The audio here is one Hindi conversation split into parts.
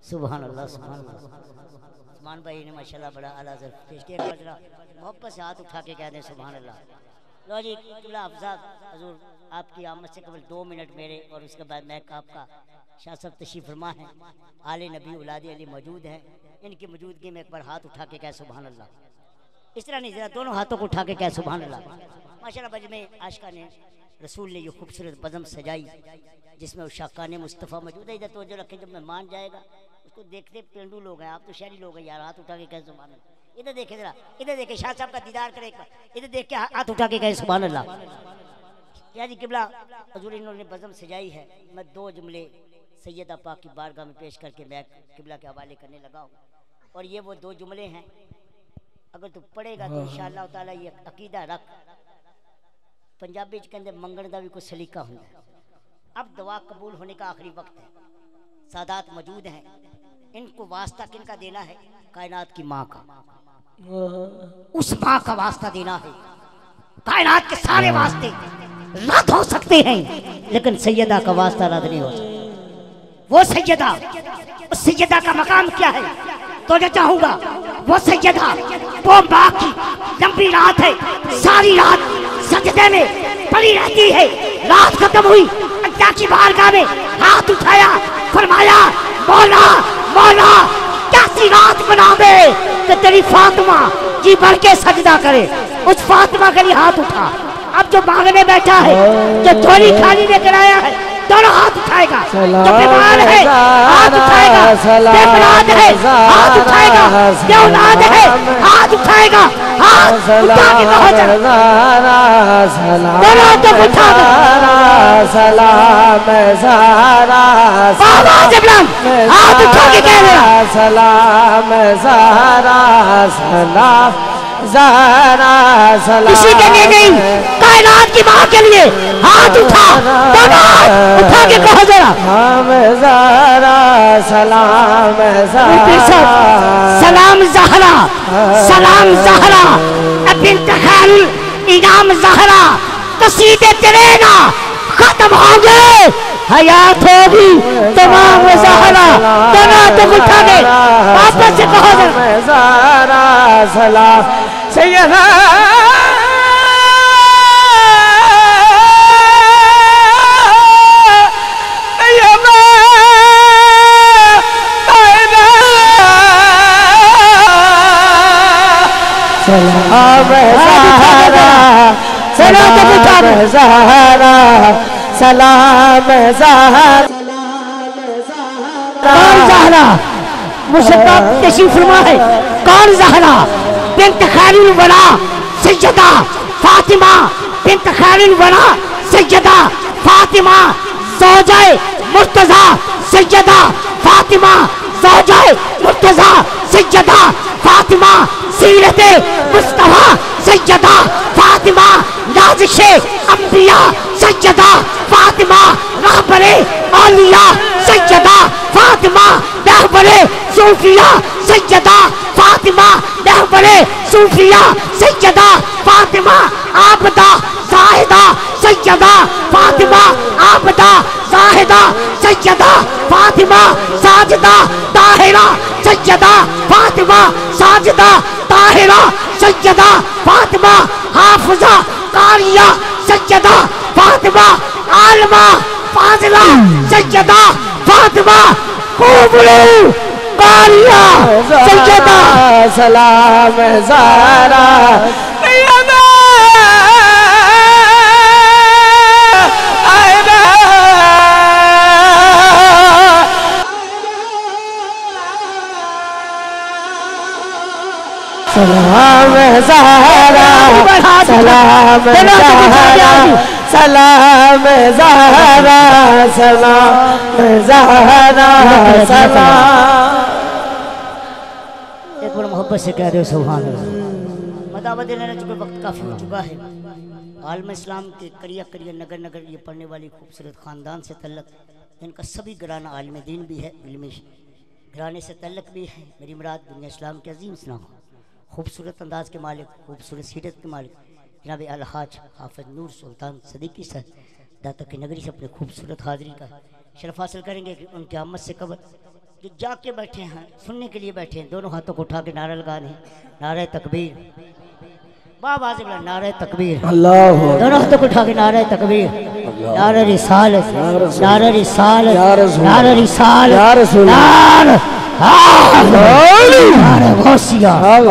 सुबह अल्लाह सुबह उस्मान भाई ने माशाल्लाह बड़ा आला जर पेश किया जरा मोहब्बत से हाथ उठा के कह दें सुबह अल्लाह लो जी, किबला अफजाद हजूर, आपकी आमद से केवल दो मिनट मेरे और उसके बाद मैं आपका शाह साहब तशीफ फरमा है। आले नबी उलाद अली मौजूद हैं। इनकी मौजूदगी में एक बार हाथ उठा के कह सुबह अल्लाह इस तरह नहीं, जरा दोनों हाथों को उठा के कह सुबह अल्लाह माशाल्लाह, बज में आशका ने, रसूल ने ये खूबसूरत बदम सजाई, जिसमें उस शाका ने मुस्तफ़ा मौजूद है। इधर तो जो रखे, जब मेहमान जाएगा उसको देखते पेंडू लोग हैं आप तो शहरी लोग हैं यार हाथ उठा के कह सुबह इधर देखे जरा इधर देखे शाह साहब का दीदार करे इधर देख के हाथ उठा के कहे सुबह अल्लाह या जी किबला हजूर इन्होंने बज़म सजाई है। मैं दो जुमले सैयद पाक की बारगाह में पेश करके मैं किबला के हवाले करने लगा हूँ। और ये वो दो जुमले हैं। अगर तू पढ़ेगा तो इंशाअल्लाह ताला ये अकीदा रख। पंजाबी कहते मंगण का भी कोई सलीका होता अब दुआ कबूल होने का आखिरी वक्त है। सादात मौजूद हैं। इनको वास्ता किनका देना है? कायनात की माँ का। उस माँ का वास्ता देना है। कायनात के सारे वास्ते रद्द हो सकते हैं लेकिन सैयदा का वास्ता रद्द नहीं हो सकता। वो सैयदा उस सैयदा का मकाम क्या है? तो जो चाहूँगा वो सैयदा वो माँ की लंबी रात है सारी रात सजदे में पड़ी रहती है। रात खत्म हुई अल्लाह की बारगाह में हाथ उठाया फरमाया मौला मौला कैसी रात बना दे कि तेरी फातिमा जी भर के सजदा करे। उस फातिमा के लिए हाथ उठा। अब जो मांगने बैठा है जो चोरी खाली लेकर आया है दोनों हाथ उठाएगा। जो बीमार है हाथ उठाएगा। बेमराद है हाथ उठाएगा। जो औलाद है हाथ उठाएगा। सलाम सलाम। सारा सलाम सारा सलाम। सलाम सारा सलाम। किसी के लिए नहीं कायनात की माँ के लिए हाथ उठा दोनों उठा के कहो जरा। सलाम जहरा सलाम जहरा सलाम जहरा तखैल इनाम जहरा कसीदे तेरे ना खत्म हो गए। हयात होगी तमाम जहरा दोनों तो उठा के वापस से कहो जरा। सलाम। सैयदा सलाम सहारा सलाम सहारा मुझसे तशीफ फरमा है कौन जहरा बिनत खैरुल वरा सैयदा फातिमा बिनत खैरुल वरा सैयदा फातिमा जौजाए मुर्तजा सैयदा फातिमा जौजाए मुर्तजा सैयदा फातिमा सीरत मुस्तफ़ा सैयदा फातिमा नाजिशे अंबिया सैयदा फातिमा रहबरे औलिया सैयदा फातिमा रहबरे सूफिया सैयदा फातिमा रहबरे सूफिया सैयदा फातिमा, आबदा साहिदा सैयदा फातिमा, आबदा साहिदा सैयदा फातिमा, साजदा ताहिरा सैयदा फातिमा, साजदा ताहिरा सैयदा फातिमा, हाफिजा कारिया सैयदा फातिमा, आलमा फाजिला सैयदा फातिमा कुबरू सलाम सैयदा सलाम सहारा सलाम सलाम सहारा सलाम सहारा सलाम मोहब्बत से कह रहे हो, सुभान मदावत लेने चुके वक्त काफ़ी हो चुका है। आलम इस्लाम के करिया करिया नगर नगर ये पढ़ने वाली खूबसूरत ख़ानदान से तल्लक इनका सभी घराना आलम दीन भी है घराने से तल्लक भी है। मेरी मुराद दुनिया इस्लाम के अजीम इस्लाम। खूबसूरत अंदाज के मालिक, खूबसूरत सीरत के मालिक। जनाब अलहाज हाफिज नूर सुल्तान सदीकी सर दाता की नगरी से अपने खूबसूरत हाजिरी का शरफ हासिल करेंगे उनकी आमद से कबर जो जाग के बैठे हैं सुनने के लिए बैठे हैं दोनों हाथों को उठा के नारा लगा दें नारे तकबीर। बाबा से बोला नारे तकबीर। अल्लाह दोनों हाथों को उठा के नारे तकबीर। नारे रिसाल। नारे रिसाल। नारे रिसाल।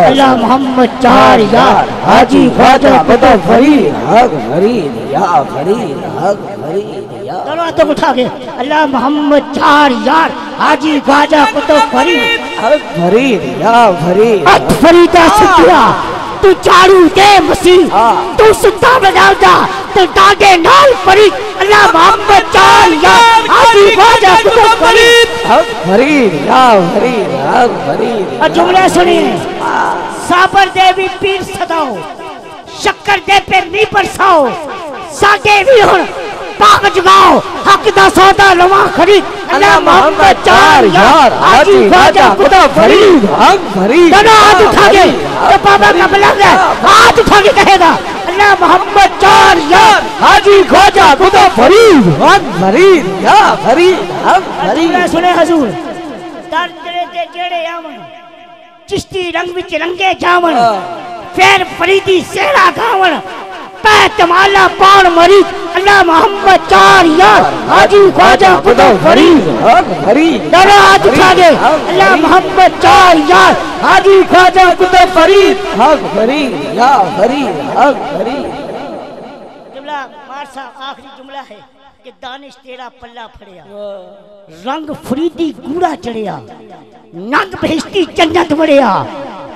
अल्लाह मोहम्मद चार यार हाजी ख्वाजा पता फरीद। हक फरीद। या फरीद। हक फरीद। या दोनों हाथों को उठा के अल्लाह मोहम्मद चार यार हाजी ख्वाजा कुतुब फरीद। हक फरीद या फरीद। हक फरीदा सुतिया तू चारू दे मसीह हाँ। तू सुता बजावदा तू डागे नाल फरीद अल्लाह मोहम्मद चार यार हाजी ख्वाजा कुतुब फरीद। हक फरीद या फरीद हक फरीद। और जुमले सुनिए साबर देवी पीर सदाओ शक्कर दे पे नी बरसाओ सागे भी हुन पाक जगाओ। हक दा सौदा लवा खरीद अल्लाह मोहम्मद चार यार। हाजी ख्वाजा कुतुब फरीद। हक फरीद। दोनों हाथ उठा के तो बाबा का बुलंद है हाथ उठा के कहेगा अल्लाह मोहम्मद चार यार। हाजी ख्वाजा खुदा फरीद। हक फरीद या फरीद हक फरीद। फरीद सुने हजूर। दर तेरे ते जेड़े आवन? चिश्ती रंग विच रंगे जावन। फिर फरीदी सेड़ा गावन। पै तमाला पान मरी अल्लाह मोहम्मद चार यार। हाजी ख्वाजा खुदा हाथ उठा के अल्लाह मोहम्मद चार यार। हाजी ख्वाजा खुदा हक या हक जुमला मार साहब आखिरी जुमला है कि दानिश तेरा पल्ला फड़िया। रंग फरीदी गूड़ा चढ़िया। नंग बहिश्ती जन्नत बढ़िया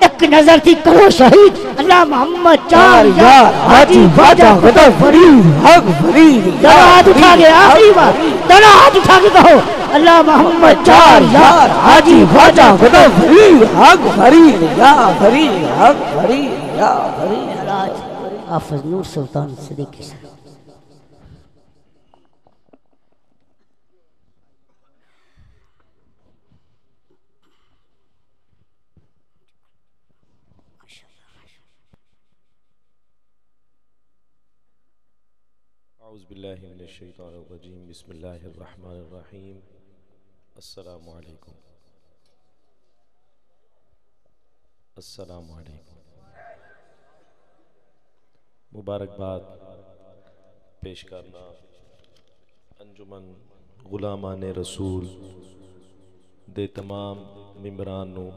एक नज़र थी करो शहीद। अल्लाह मोहम्मद चार यार हाजी ख्वाजा खुदा फरीद हक फरीद दोनों हाथ उठा के आखिरी बार हाथ उठा के कहो अल्लाह मोहम्मद चार यार हाजी फरीद हक फरीद या फरीद हक फरीद या फरीद। हाफिज नूर सुल्तान सिद्दीकी साहब। अज़बिल्लिमिनशैतानरजीम बसमीम अस्सलामुअलैकुम अस्सलामुअलैकुम मुबारकबाद पेश करना अंजुमन गुलामान रसूल ਦੇ तमाम ਮਿੰਬਰਾਂ ਨੂੰ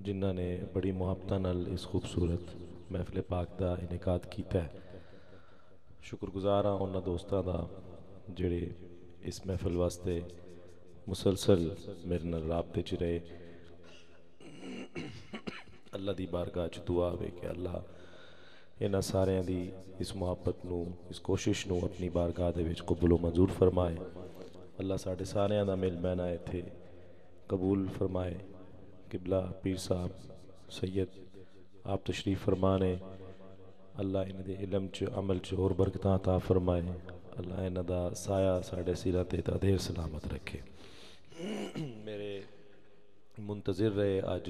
ਜਿਨ੍ਹਾਂ ਨੇ ਬੜੀ ਮੁਹੱਬਤਾਂ ਨਾਲ ਇਸ ਖੂਬਸੂਰਤ ਮਹਿਫਿਲ ਪਾਕ ਦਾ ਇਨਕਾਦ ਕੀਤਾ ਹੈ शुक्रगुजार हाँ उन्होंने दोस्तों का जेडे इस महफल वास्ते मुसलसल मेरे न रबते च रहे। अल्लाह की बारगाह च दुआ वे कि अल्लाह इन्ह सारी इस मुहब्बत को इस कोशिश को अपनी बारगाह के कबूलो मंजूर फरमाए। अल्लाह साढ़े सारे का मिल मैना इतने कबूल फरमाए। किबला पीर साहब, सैयद आप तशरीफ़ तो फरमा ने अल्लाह इन इलम च, अमल च होर बरकत ता फरमाए। अल्लाह इन्ह का साया साढ़े सिर तेर सलामत रखे। मेरे मुंतज़र रहे अज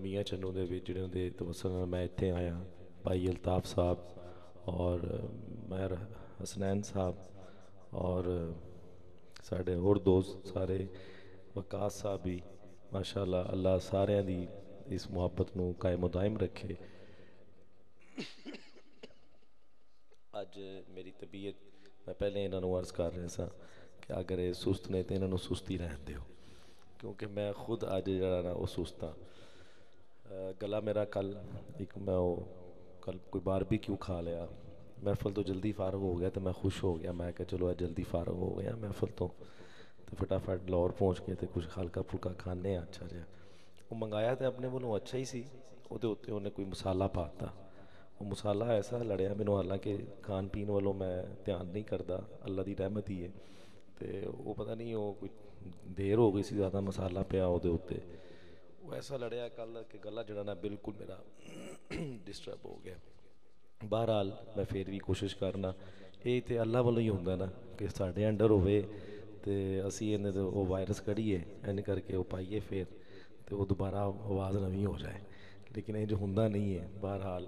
मियाँ चन्नू दे जो तबसल मैं इतने आया, भाई अल्ताफ साहब और मैर हसनैन साहब और साढ़े होर दोस्त सारे, वकास साहब भी माशाला अल्लाह सारे दी इस मुहब्बत को कायम दायम रखे। ਅੱਜ ਮੇਰੀ ਤਬੀਅਤ ਮੈਂ ਪਹਿਲੇ ਇਹਨਾਂ ਨੂੰ ਅਰਜ਼ ਕਰ ਰਿਹਾ ਸਾਂ ਕਿ ਅਗਰ ਇਹ ਸੁਸਤ ਨੇ ਤੇ ਇਹਨਾਂ ਨੂੰ ਸੁਸਤੀ ਰਹਿਣ ਦਿਓ ਕਿਉਂਕਿ ਮੈਂ ਖੁਦ ਅੱਜ ਜਿਹੜਾ ਨਾ ਉਹ ਸੁਸਤ ਹਾਂ ਅ, ਗਲਾ ਮੇਰਾ ਕੱਲ ਇੱਕ ਮੈਂ ਉਹ ਕੱਲ ਕੋਈ ਬਾਰਬੀਕਿਊ ਖਾ ਲਿਆ ਮਹਿਫਲ ਤੋਂ ਜਲਦੀ ਫਾਰਗ ਹੋ ਗਿਆ ਤੇ ਮੈਂ ਖੁਸ਼ ਹੋ ਗਿਆ ਮੈਂ ਕਿਹਾ ਚਲੋ ਅੱਜ ਜਲਦੀ ਫਾਰਗ ਹੋ ਗਿਆ ਮਹਿਫਲ ਤੋਂ ਤੇ ਫਟਾਫਟ ਲਾਹੌਰ ਪਹੁੰਚ ਕੇ ਤੇ ਕੁਝ ਹਲਕਾ ਫੁਲਕਾ ਖਾਣੇ ਆ ਅੱਛਾ ਜਿਹਾ ਉਹ ਮੰਗਾਇਆ ਤੇ ਆਪਣੇ ਵੱਲੋਂ ਅੱਛਾ ਹੀ ਸੀ ਉਹਦੇ ਉੱਤੇ ਉਹਨੇ ਕੋਈ ਮਸਾਲਾ ਪਾਤਾ ਉਹ ਮਸਾਲਾ ਐਸਾ ਲੜਿਆ ਮੈਨੂੰ ਹਾਲਾਂਕਿ ਖਾਣ ਪੀਣ ਵੱਲੋਂ ਮੈਂ ਧਿਆਨ ਨਹੀਂ ਕਰਦਾ ਅੱਲਾ ਦੀ ਰਹਿਮਤ ਹੀ ਹੈ ਤੇ ਉਹ ਪਤਾ ਨਹੀਂ ਉਹ ਕੋਈ ਦੇਰ ਹੋ ਗਈ ਸੀ ਜ਼ਿਆਦਾ ਮਸਾਲਾ ਪਿਆ ਉਹਦੇ ਉੱਤੇ ਉਹ ਐਸਾ ਲੜਿਆ ਕੱਲ ਕਿ ਗਲਾ ਜਿਹੜਾ ਨਾ ਬਿਲਕੁਲ ਮੇਰਾ ਡਿਸਟਰਬ ਹੋ ਗਿਆ ਬਹਰਾਲ ਮੈਂ ਫੇਰ ਵੀ ਕੋਸ਼ਿਸ਼ ਕਰਨਾ ਇਹ ਤੇ ਅੱਲਾ ਵੱਲੋਂ ਹੀ ਹੁੰਦਾ ਨਾ ਕਿ ਸਾਡੇ ਅੰਡਰ ਹੋਵੇ ਤੇ ਅਸੀਂ ਇਹਨੇ ਤੋਂ ਉਹ ਵਾਇਰਸ ਕਢੀਏ ਐਨ ਕਰਕੇ ਉਹ ਪਾਈਏ ਫੇਰ ਤੇ ਉਹ ਦੁਬਾਰਾ ਆਵਾਜ਼ ਨਵੀਂ ਹੋ ਜਾਏ ਲੇਕਿਨ ਇਹ ਜੋ ਹੁੰਦਾ ਨਹੀਂ ਹੈ ਬਹਰਾਲ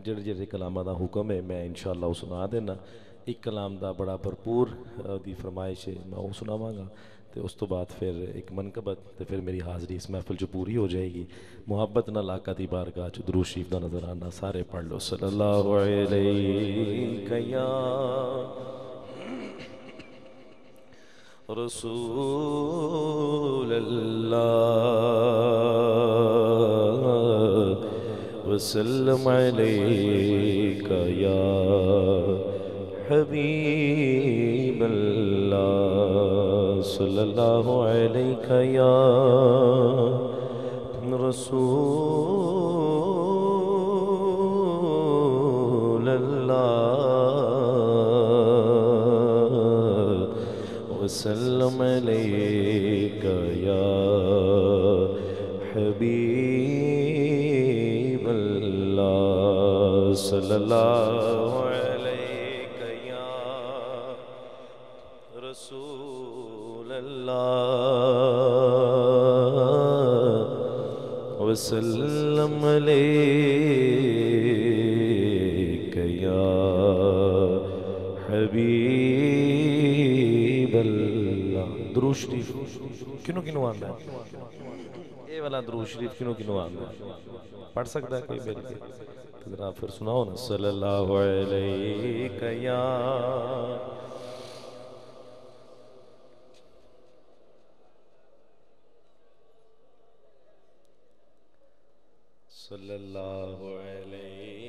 ਜਿਹੜੇ ਜਿਹੜੇ ਕਲਾਮਾਂ ਦਾ ਹੁਕਮ ਹੈ ਮੈਂ ਇਨਸ਼ਾਅੱਲਾ ਉਹ ਸੁਣਾ ਦੇਣਾ ਇੱਕ ਕਲਾਮ ਦਾ ਬੜਾ ਭਰਪੂਰ ਅ, ਦੀ ਫਰਮਾਇਸ਼ ਹੈ ਮੈਂ ਉਹ ਸੁਣਾਵਾਂਗਾ ਤੇ ਉਸ ਤੋਂ ਬਾਅਦ ਫਿਰ ਇੱਕ ਮਨਕਬਤ ਤੇ ਫਿਰ ਮੇਰੀ ਹਾਜ਼ਰੀ ਇਸ ਮਹਿਫਲ 'ਚ ਪੂਰੀ ਹੋ ਜਾਏਗੀ ਮੁਹੱਬਤ ਨਾਲ ਆਕਾ ਦੀ ਬਾਰਗਾਹ 'ਚ ਦਰੂਦ ਸ਼ਰੀਫ ਦਾ ਨਜ਼ਰਾਨਾ ਸਾਰੇ ਪੜ੍ਹ ਲਓ ਸੱਲੱਲਾਹੁ ਅਲੈਹਿ ਯਾ रसूल वसल्लम का या हबीब सल्लल्लाहु अलैहि या रसूल सल्लल्लाहु अलैहि या रसूल वसल्लम अलैहि या हबीब अल्लाह दुरूद किनो किनो आंदा है? वाला दुरूद किनो किनो आंदा पढ़ सकता है कोई मेरे तो जरा फिर सुनाओ ना सल्लल्लाहु अलैहि कया सल्लल्लाहु अलैहि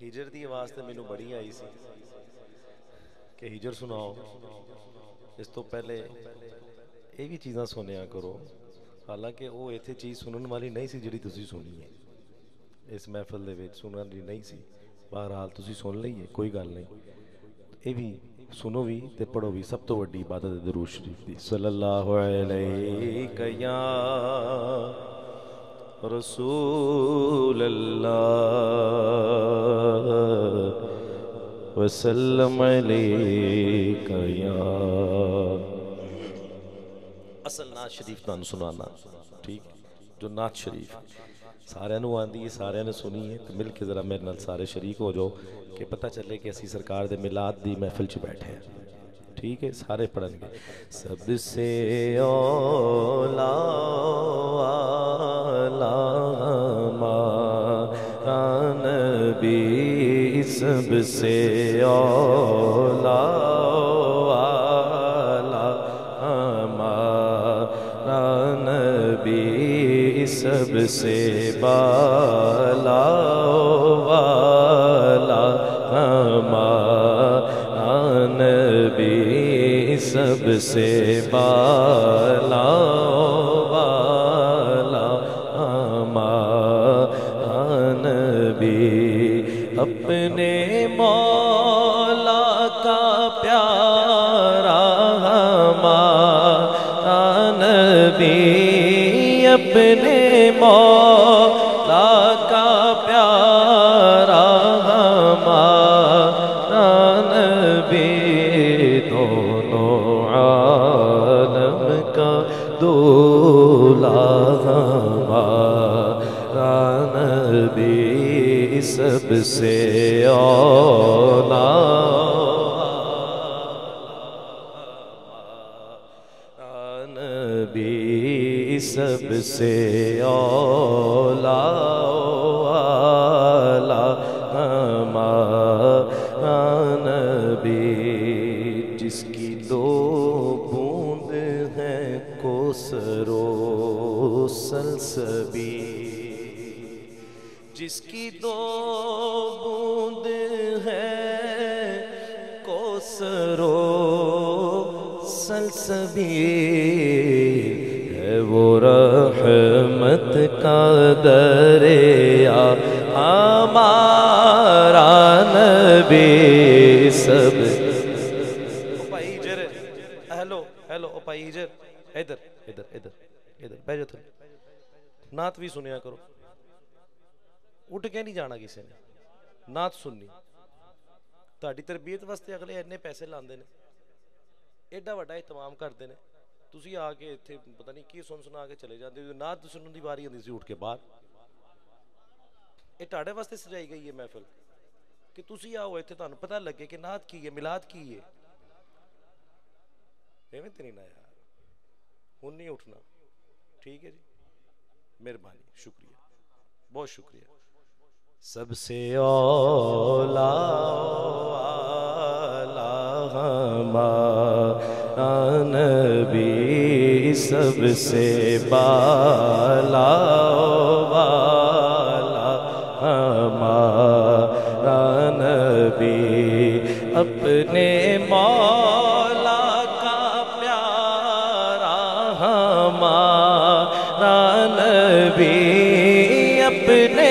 हिजर की आवाज़ तो मैनू बड़ी आई सी कि हिजर सुनाओ। इस तो पहले ये भी चीज़ा सुनिया करो। ਹਾਲਾਂਕਿ ਉਹ ਇੱਥੇ ਚੀਜ਼ ਸੁਣਨ ਵਾਲੀ ਨਹੀਂ ਸੀ ਜਿਹੜੀ ਤੁਸੀਂ ਸੁਣੀ ਹੈ। ਇਸ ਮਹਿਫਲ ਦੇ ਵਿੱਚ ਸੁਣਨ ਦੀ ਨਹੀਂ ਸੀ। ਬਹਰਹਾਲ ਤੁਸੀਂ ਸੁਣ ਲਈਏ ਕੋਈ ਗੱਲ ਨਹੀਂ। ਇਹ ਵੀ ਸੁਣੋ ਵੀ ਤੇ ਪੜੋ ਵੀ, ਸਭ ਤੋਂ ਵੱਡੀ ਇਬਾਦਤ ਹੈ ਦਰੂਦ ਸ਼ਰੀਫ ਦੀ। ਸੱਲੱਲਾਹੁ ਅਲੈਹਿ ਯਾ ਰਸੂਲ ਅੱਲਾਹ ਵਸੱਲਮ ਅਲੈਕ ਯਾ ਨਾਤ ਸ਼ਰੀਫ ਤੁਹਾਨੂੰ ਸੁਣਾਣਾ ਠੀਕ ਜੋ ਨਾਤ ਸ਼ਰੀਫ ਸਾਰਿਆਂ ਨੂੰ ਆਂਦੀ ਹੈ ਸਾਰਿਆਂ ਨੇ ਸੁਣੀ ਹੈ ਤੇ ਮਿਲ ਕੇ ਜ਼ਰਾ ਮੇਰੇ ਨਾਲ ਸਾਰੇ ਸ਼ਰੀਕ ਹੋ ਜਾਓ ਕਿ ਪਤਾ ਚੱਲੇ ਕਿ ਅਸੀਂ ਸਰਕਾਰ ਦੇ ਮਿਲਾਦ ਦੀ ਮਹਿਫਿਲ 'ਚ ਬੈਠੇ ਹਾਂ ਠੀਕ ਹੈ ਸਾਰੇ ਪੜਨਗੇ ਸਭ ਸੇ ਔਲਾ ਆਲਾ ਮਾਰਾ सबसे बाला वाला हमारा नबी सबसे बाला वाला हमारा अपने मौला का प्यारा हमारा नबी अपने सबसे औला नबी सबसे औला नबी जिसकी दो बूंद है कोसरो सलसबी। जिसकी दो बूंद है, कोसरो सलसबी है वो रहमत का दरिया। हमारा नबी सब। हेलो हेलो ओ भाई इधर इधर इधर इधर नात भी सुनिया करो। ਉੱਠ ਕੇ ਨਹੀਂ ਜਾਣਾ ਕਿਸੇ ਨੇ ਨਾਤ ਸੁਣਨੀ ਤੁਹਾਡੀ ਤਰਬੀਅਤ ਵਾਸਤੇ ਅਗਲੇ ਇੰਨੇ ਪੈਸੇ ਲਾਉਂਦੇ ਨੇ ਐਡਾ ਵੱਡਾ ਇਤਮਾਮ ਕਰਦੇ ਨੇ ਤੁਸੀਂ ਆ ਕੇ ਇੱਥੇ ਪਤਾ ਨਹੀਂ ਕੀ ਸੁਣ ਸੁਣਾ ਕੇ ਚਲੇ ਜਾਂਦੇ ਹੋ ਨਾਤ ਸੁਣਨ ਦੀ ਵਾਰੀ ਹੁੰਦੀ ਸੀ ਉੱਠ ਕੇ ਬਾਹਰ ਇਹ ਤੁਹਾਡੇ ਵਾਸਤੇ ਸਜਾਈ ਗਈ ਹੈ ਮਹਿਫਲ ਕਿ ਤੁਸੀਂ ਆਓ ਇੱਥੇ ਤੁਹਾਨੂੰ ਪਤਾ ਲੱਗੇ ਕਿ ਨਾਤ ਕੀ ਹੈ ਮਿਲਾਦ ਕੀ ਹੈ ਐਵੇਂ ਤੇ ਨਹੀਂ ਨਾ ਯਾਰ ਹੁਣ ਨਹੀਂ ਉੱਠਣਾ ठीक है जी मेहरबानी शुक्रिया बहुत शुक्रिया सबसे औला नबी सबसे बाला वाला हमारा नबी अपने मौला का प्यारा हमारा नबी अपने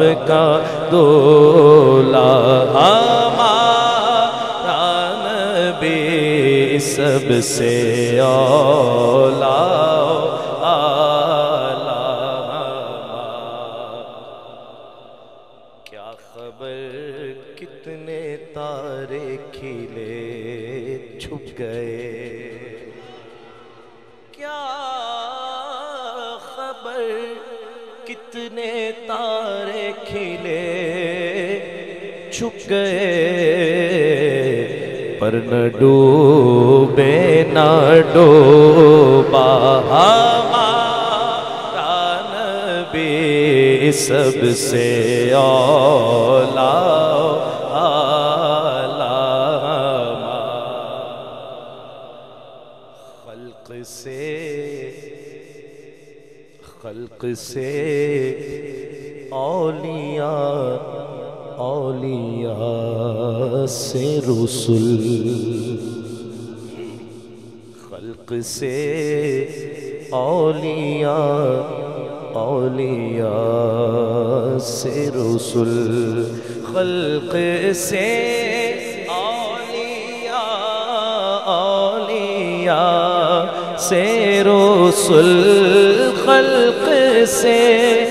का दोला। हमारा नबी सबसे औला। छुप गए, पर न डूबे, न डूबा हमारा नबी सबसे खल्क से खल्क से औलिया औलिया से रसुल। खल्क से औलिया औलिया से रसुल। खल्क से औलिया औलिया से रसुल। खल्क से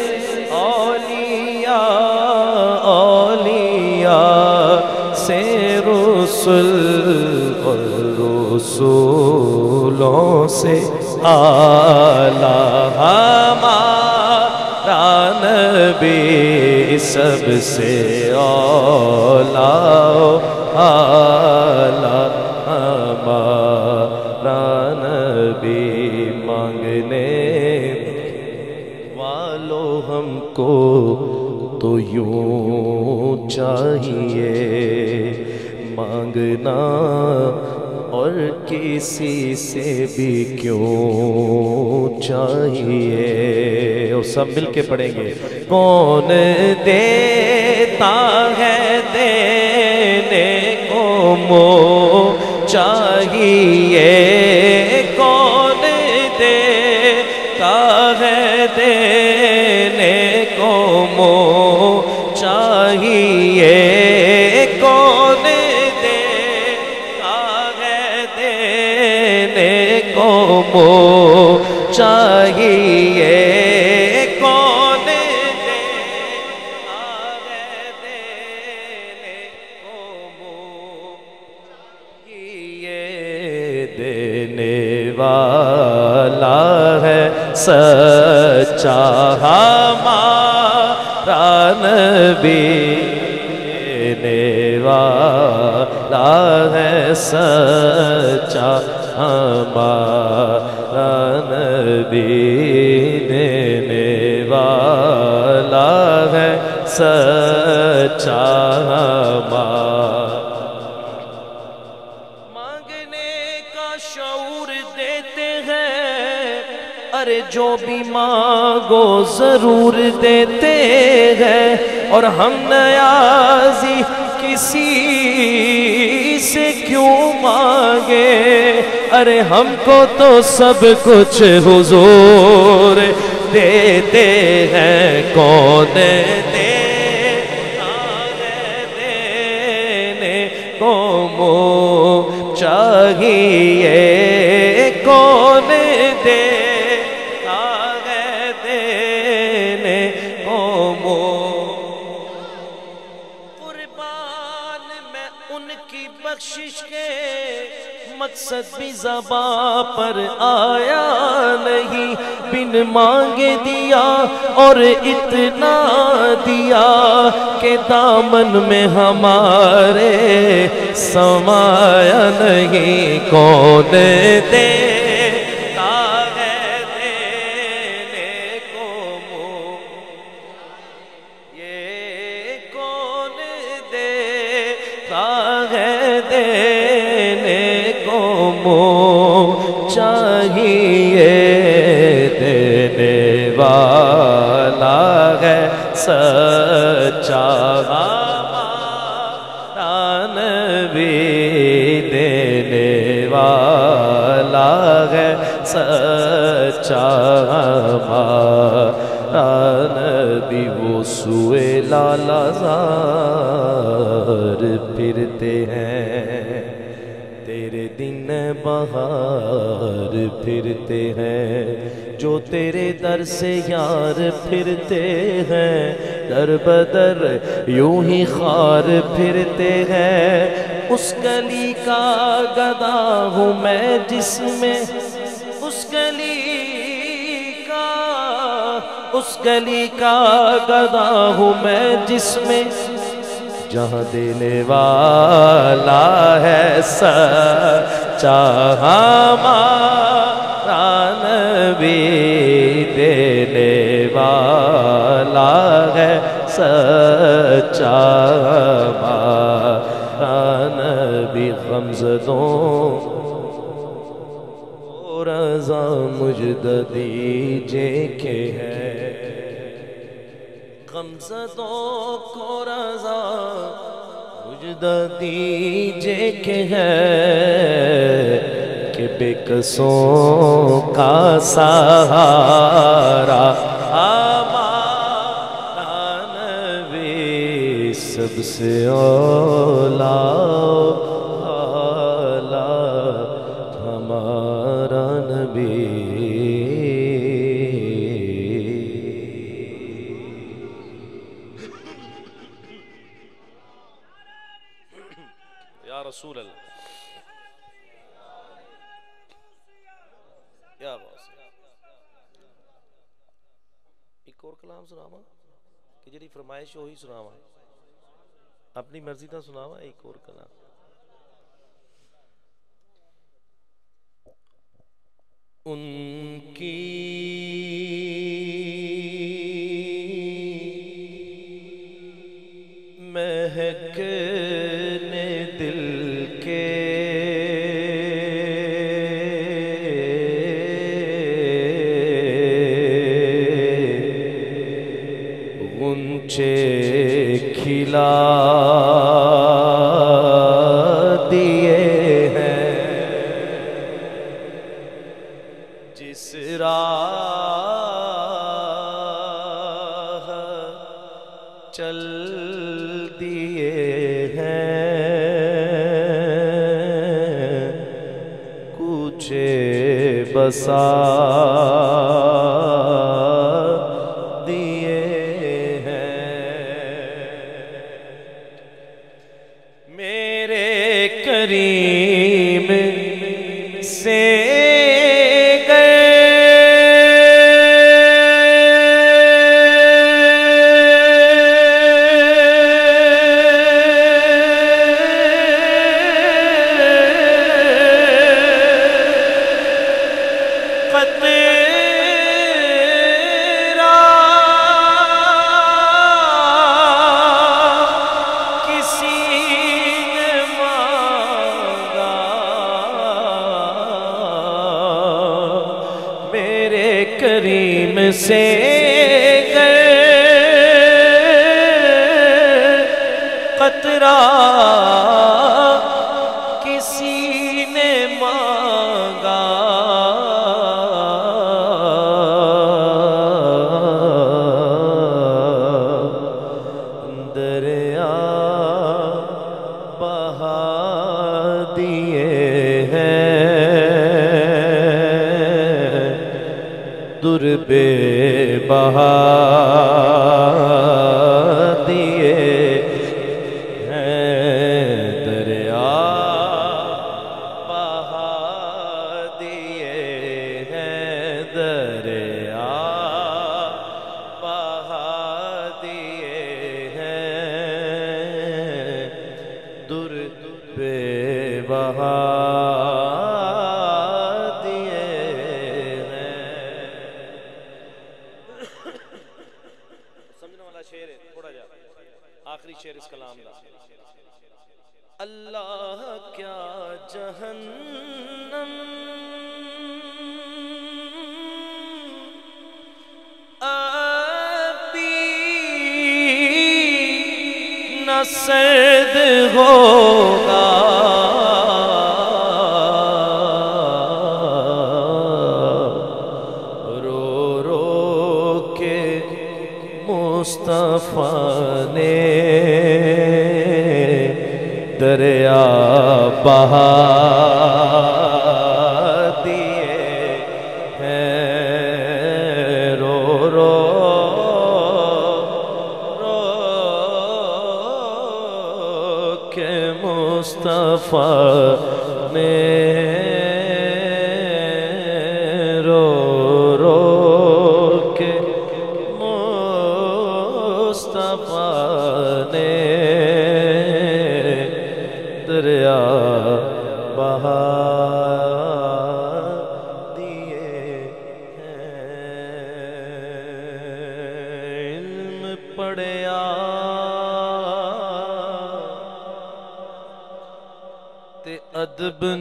रसुल और रसूलों से आला हमारा नबी सबसे औला आला हमारा नबी मांगने वालों हमको तो यूँ चाहिए। मांगना और किसी से भी क्यों चाहिए? और सब मिल के पढ़ेंगे। कौन देता है देने को मो चाहिए? को चाहिए। कौन देने को ये देने वाला है सच्चा हमारा नबी। देने वाला है सच्चा हमारा नबी देने वाला है सच्चा मांगने का शौर देते हैं। अरे जो भी मांगो ज़रूर देते हैं। और हम नयाजी किसी से क्यों मांगे? अरे हमको तो सब कुछ हुजूर देते हैं, कौन दे देने को चाहिए, कौन दे मकसद भी जबा पर आया नहीं। बिन मांगे दिया और इतना दिया के दामन में हमारे समाया नहीं। कौन दे सच्चा दान भी देने वाला है। सच्चा भी वो सुए लाला जार फिरते हैं। तेरे दिन बहार फिरते हैं। जो तेरे दर से यार फिरते हैं, दर बदर यूँ ही खार फिरते हैं। उस गली का गदा हूँ मैं जिसमें, उस गली का, उस गली का गदा हूँ मैं जिसमें जहाँ देने वाला है सच्चा हमारा। नबी देने वाला है सच्चा नबी गमजदों रजा मुजद दीजे के है। गमजदों को रजा मुजद दीजे के है। कि बेकसों का सहारा। नबी सबसे ओला फरमाइश ओही सुनावा। अपनी मर्ज़ी का सुनावा एक और कला उनकी महक खिला दिए हैं। जिस राह चल दिए हैं कुछ बसा मुस्तफ़ा ने दरिया बहा दिए हैं। रो रो रो के मुस्तफ़ा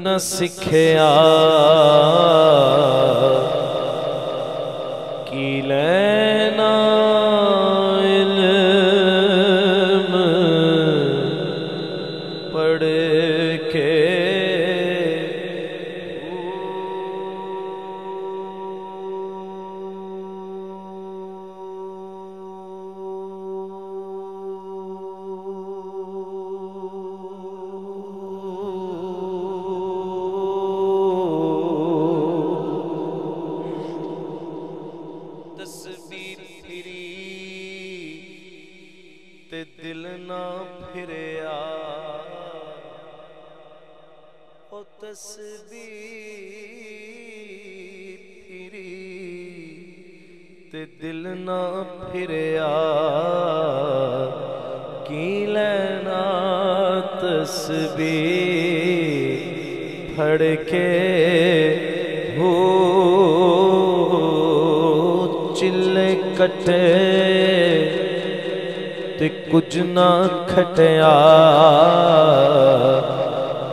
न सिखिया कुछ ना खटिया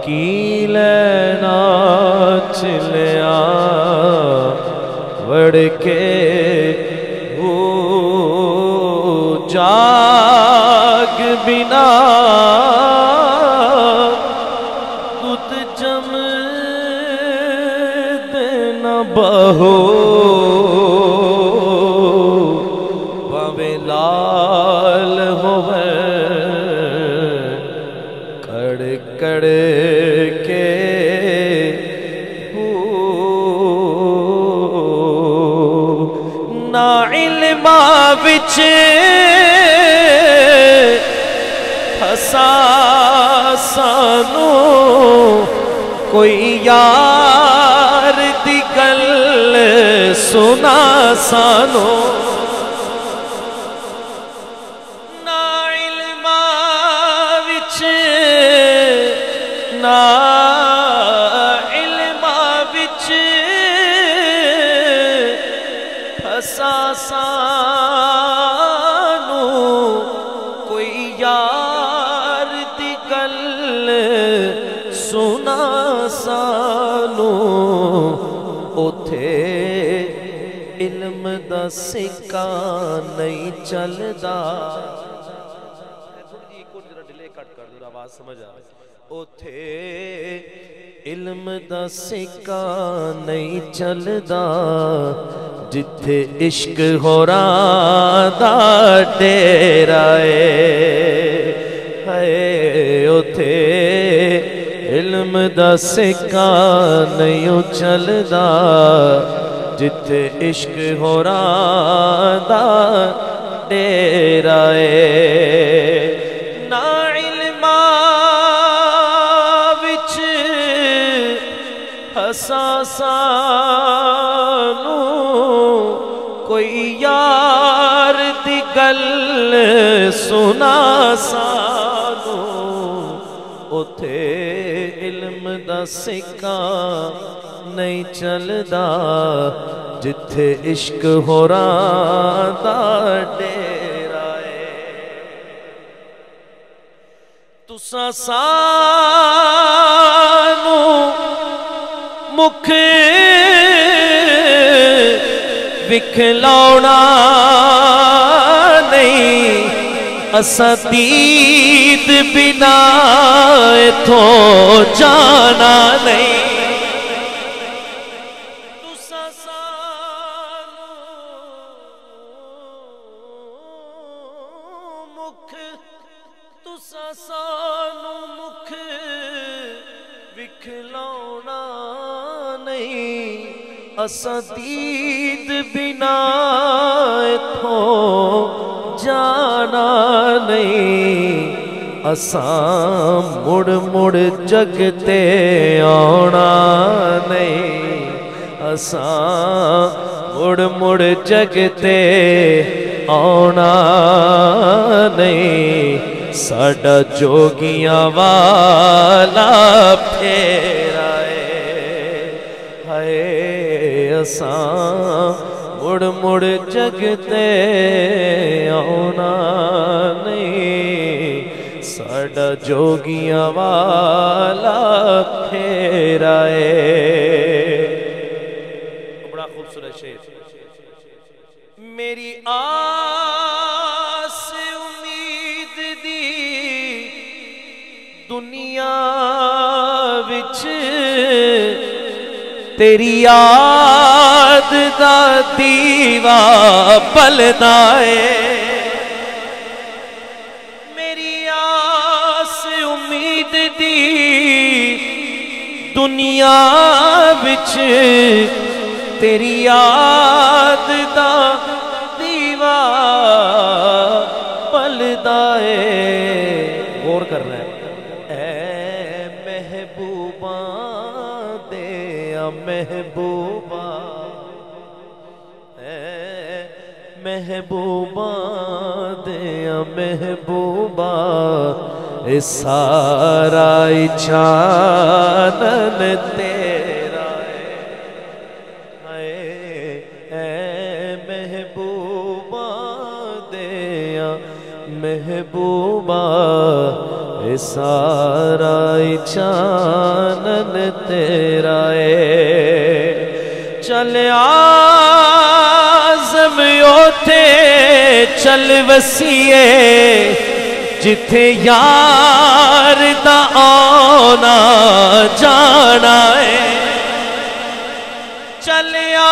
की लेना चिलया वड़ के वो जाग बिना सुना सानू सिक्का नहीं चलता। उथे इलम का सिक्का नहीं चलता, जिथे इश्क हो रहा डेरा है उथे इलम का सिक्का नहीं चलता ਜਿੱਥੇ ਇਸ਼ਕ ਹੋਰਾਂ ਦਾ ਡੇਰਾ ਏ ਨਾ ਇਲਮਾਂ ਵਿੱਚ ਹਸਾ ਸਾਨੂੰ ਕੋਈ ਯਾਰ ਦੀ ਗੱਲ ਸੁਨਾ ਸਾਨੂੰ ਉਥੇ ਇਲਮ ਦਾ ਸਿੱਕਾ ਨਹੀਂ ਚੱਲਦਾ ਜਿੱਥੇ ਇਸ਼ਕ ਹੋਰਾਂ ਦਾ ਡੇਰਾ ਏ ਤੁਸਾਂ ਸਾਨੂੰ ਮੁਖ ਵਿਖਲਾਉਣਾ ਨਹੀਂ ਅਸਾਂ ਦੀਦ ਬਿਨਾ ਇਥੋਂ ਜਾਣਾ ਨਹੀਂ पसंदीद बिना थो जाना नहीं। असा मुड़ मुड़ जगते आना नहीं। असा मुड़ मुड़ जगते आना नहीं। साडा जोगिया वाला फेरा है। हाय। असा मुड़ मुड़ जगते आना नहीं। साडा जोगिया वाला फेरा बड़ा खूबसूरत शेर। मेरी आ तेरी याद का दीवा पलदा है मेरी आस उम्मीद दी, दुनिया बिच तेरी याद का दीवा पलदा है गौर रहे महबूबा महबूबा दया महबूबा सारा चानन तेरा है महबूबा दया महबूबा सारा चानन तेरा है चलिया थे चल वसीए। जिथे यार दा आना जाना है। चलिया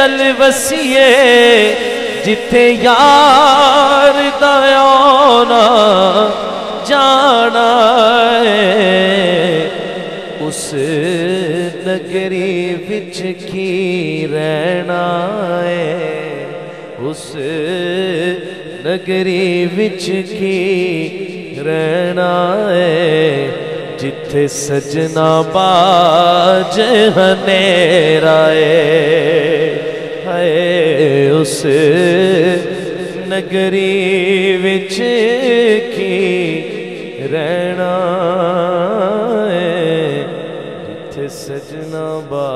चल वसीए जिथे यार दयाना जाना है, उस नगरी बिच की रहना है, उस नगरी बिच की रहना है, जिथे सजना बाज हनेरा है। है उस नगरी विच की रहना है जिथे सजना बा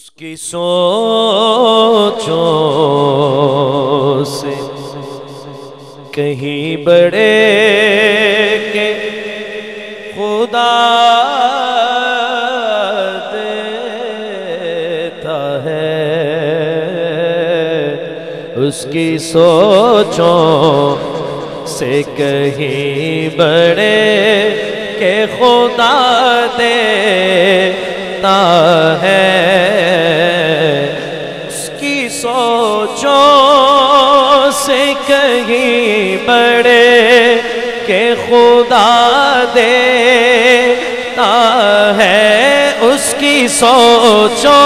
उसकी सोचों से कहीं बड़े के खुदा देता है। उसकी सोचों से कहीं बड़े के खुदा देता है। उसकी सोचों से कहीं बड़े के खुदा देता है। उसकी सोचों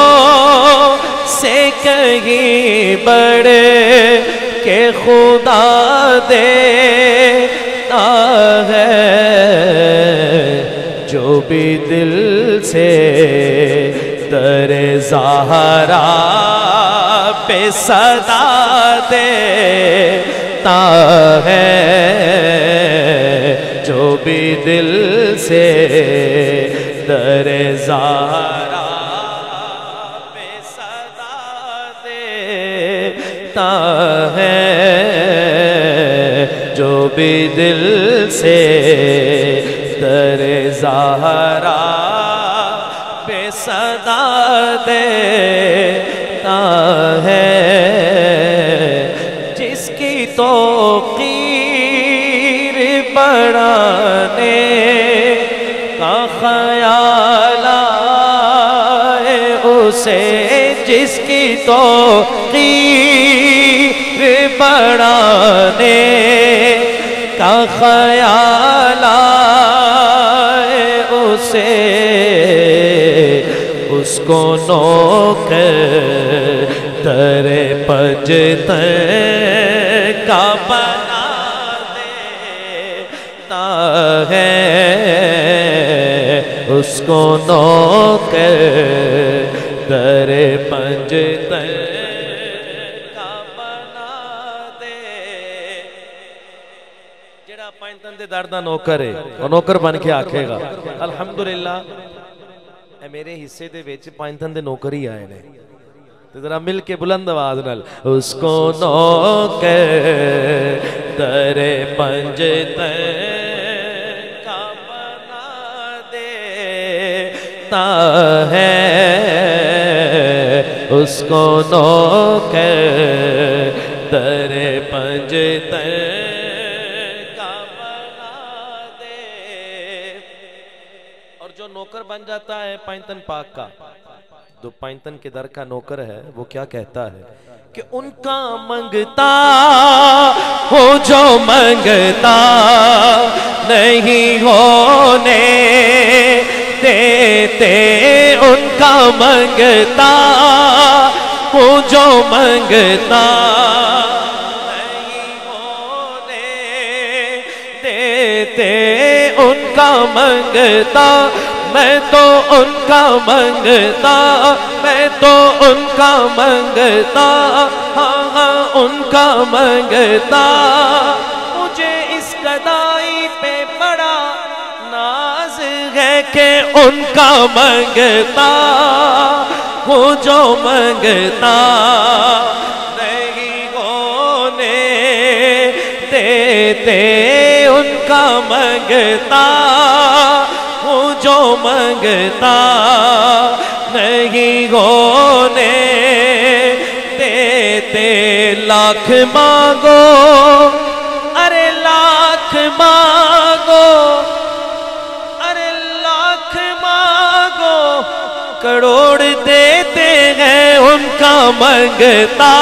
से कहीं बड़े के खुदा देता है। जो भी दिल से दरे जहरा पे सदा देता है। जो भी दिल से दरे जहरा पे सदा दे देता है। जो भी दिल से दर जहरा सदा देता है। जिसकी तो कीर बढ़ाने का ख्याल उसे जिसकी तो कीर बढ़ाने का ख्याल उसे उसको नौकर तरे पजत का बना देता है उसको नौकर तरे पंजत का बना दे ਜਿਹੜਾ ਪੰਜ ਤਨ ਦੇ ਦਰ ਦਾ ਨੌਕਰ ਹੈ ਉਹ ਨੌਕਰ ਬਣ ਕੇ ਆਖੇਗਾ ਅਲਹਮਦੁਲਿਲਾ ਇਹ ਮੇਰੇ ਹਿੱਸੇ ਦੇ ਵਿੱਚ ਪੰਜ ਤਨ ਦੇ ਨੌਕਰ ਹੀ ਆਏ ਨੇ। ਤੇ ਜ਼ਰਾ ਮਿਲ ਕੇ ਬੁਲੰਦ ਆਵਾਜ਼ ਨਾਲ, ਉਸਕੋ ਨੌਕਰ ਦਰੇ ਪੰਜ ਤਨ ਕਾ ਬਣਾ ਦੇਤਾ ਹੈ। ਉਸਕੋ ਨੌਕਰ ਦਰੇ ਪੰਜ ਤਨ बन जाता है पैंतन पाक का। जो पैंतन के दर का नौकर है, वो क्या कहता है? कि उनका मंगता हो जो मंगता नहीं होने देते। उनका मंगता हो जो मंगता नहीं होने देते। उनका मंगता मैं तो उनका मंगता, मैं तो उनका मंगता हाँ हाँ उनका मंगता। मुझे इस कदाई पे बड़ा नाज है कि उनका मंगता, वो जो मंगता नहीं होने देते उनका मंगता। मंगता नहीं होने देते लाख मांगो, अरे लाख मांगो, अरे लाख मांगो, करोड़ देते हैं उनका मंगता,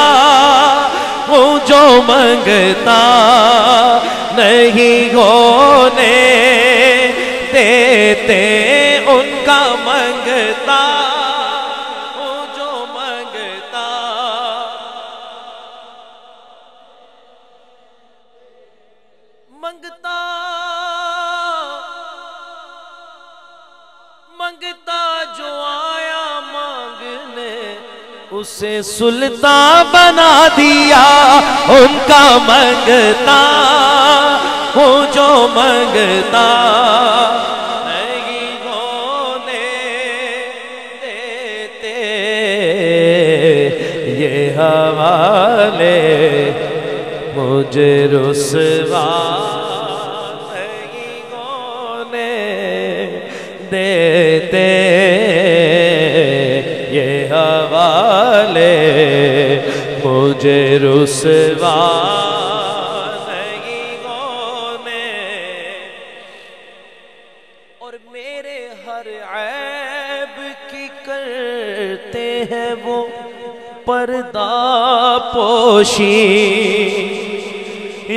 वो जो मंगता नहीं होने देते उसे सुल्तान बना दिया, उनका मंगता हो जो मंगता, नहीं होने देते, ये हवाले मुझे रुसवा, नहीं होने देते। मुझे रुसवा नहीं होने। और मेरे हर ऐब की करते हैं वो पर्दा पोशी।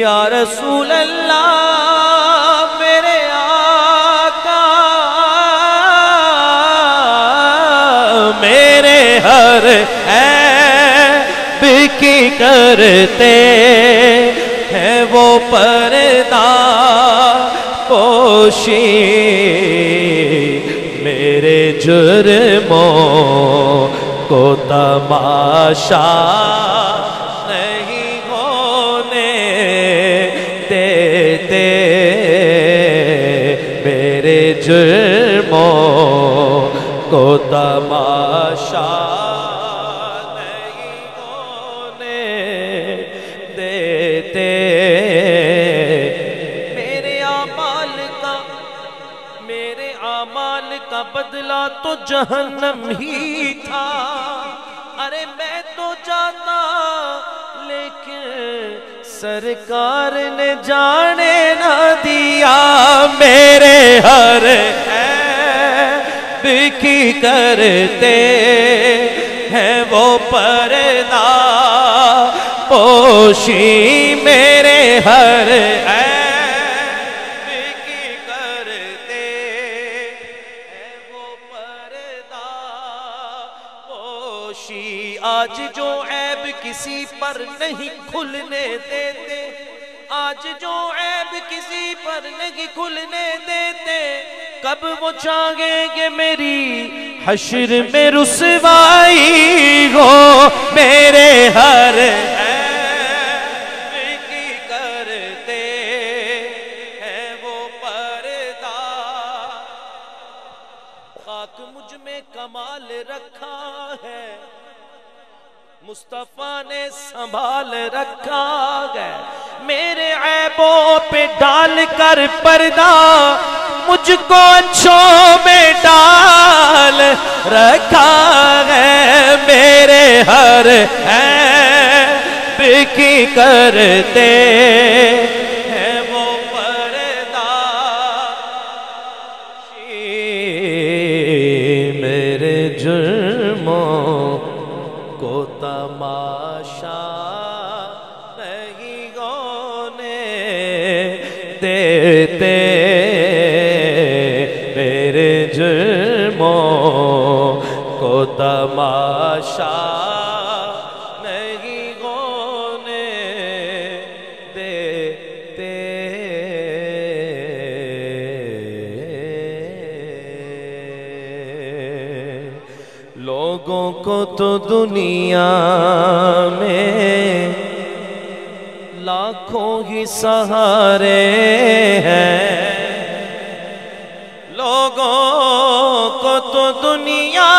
या रसूल अल्लाह करते हैं वो पर्दा पोशी मेरे जुर्मों को तमाशा नहीं होने देते। मेरे जुर्मों को तमाशा बदला तो जहन्नम ही था। अरे मैं तो जाता, लेकिन सरकार ने जाने ना दिया मेरे हर बिकी करते हैं वो पर्दा। पोशी मेरे हर बिकी नहीं खुलने देते। आज जो ऐब किसी पर नहीं खुलने देते। कब वो चाहेंगे मेरी हशर में रुसवाई हो मेरे हर ऐब मुस्तफ़ा ने संभाल रखा है। मेरे ऐबों पे डाल कर पर्दा, मुझको अच्छों में डाल रखा है। मेरे हर ऐब की करते तमाशा नहीं होने देते। लोगों को तो दुनिया में लाखों ही सहारे हैं। लोगों दुनिया।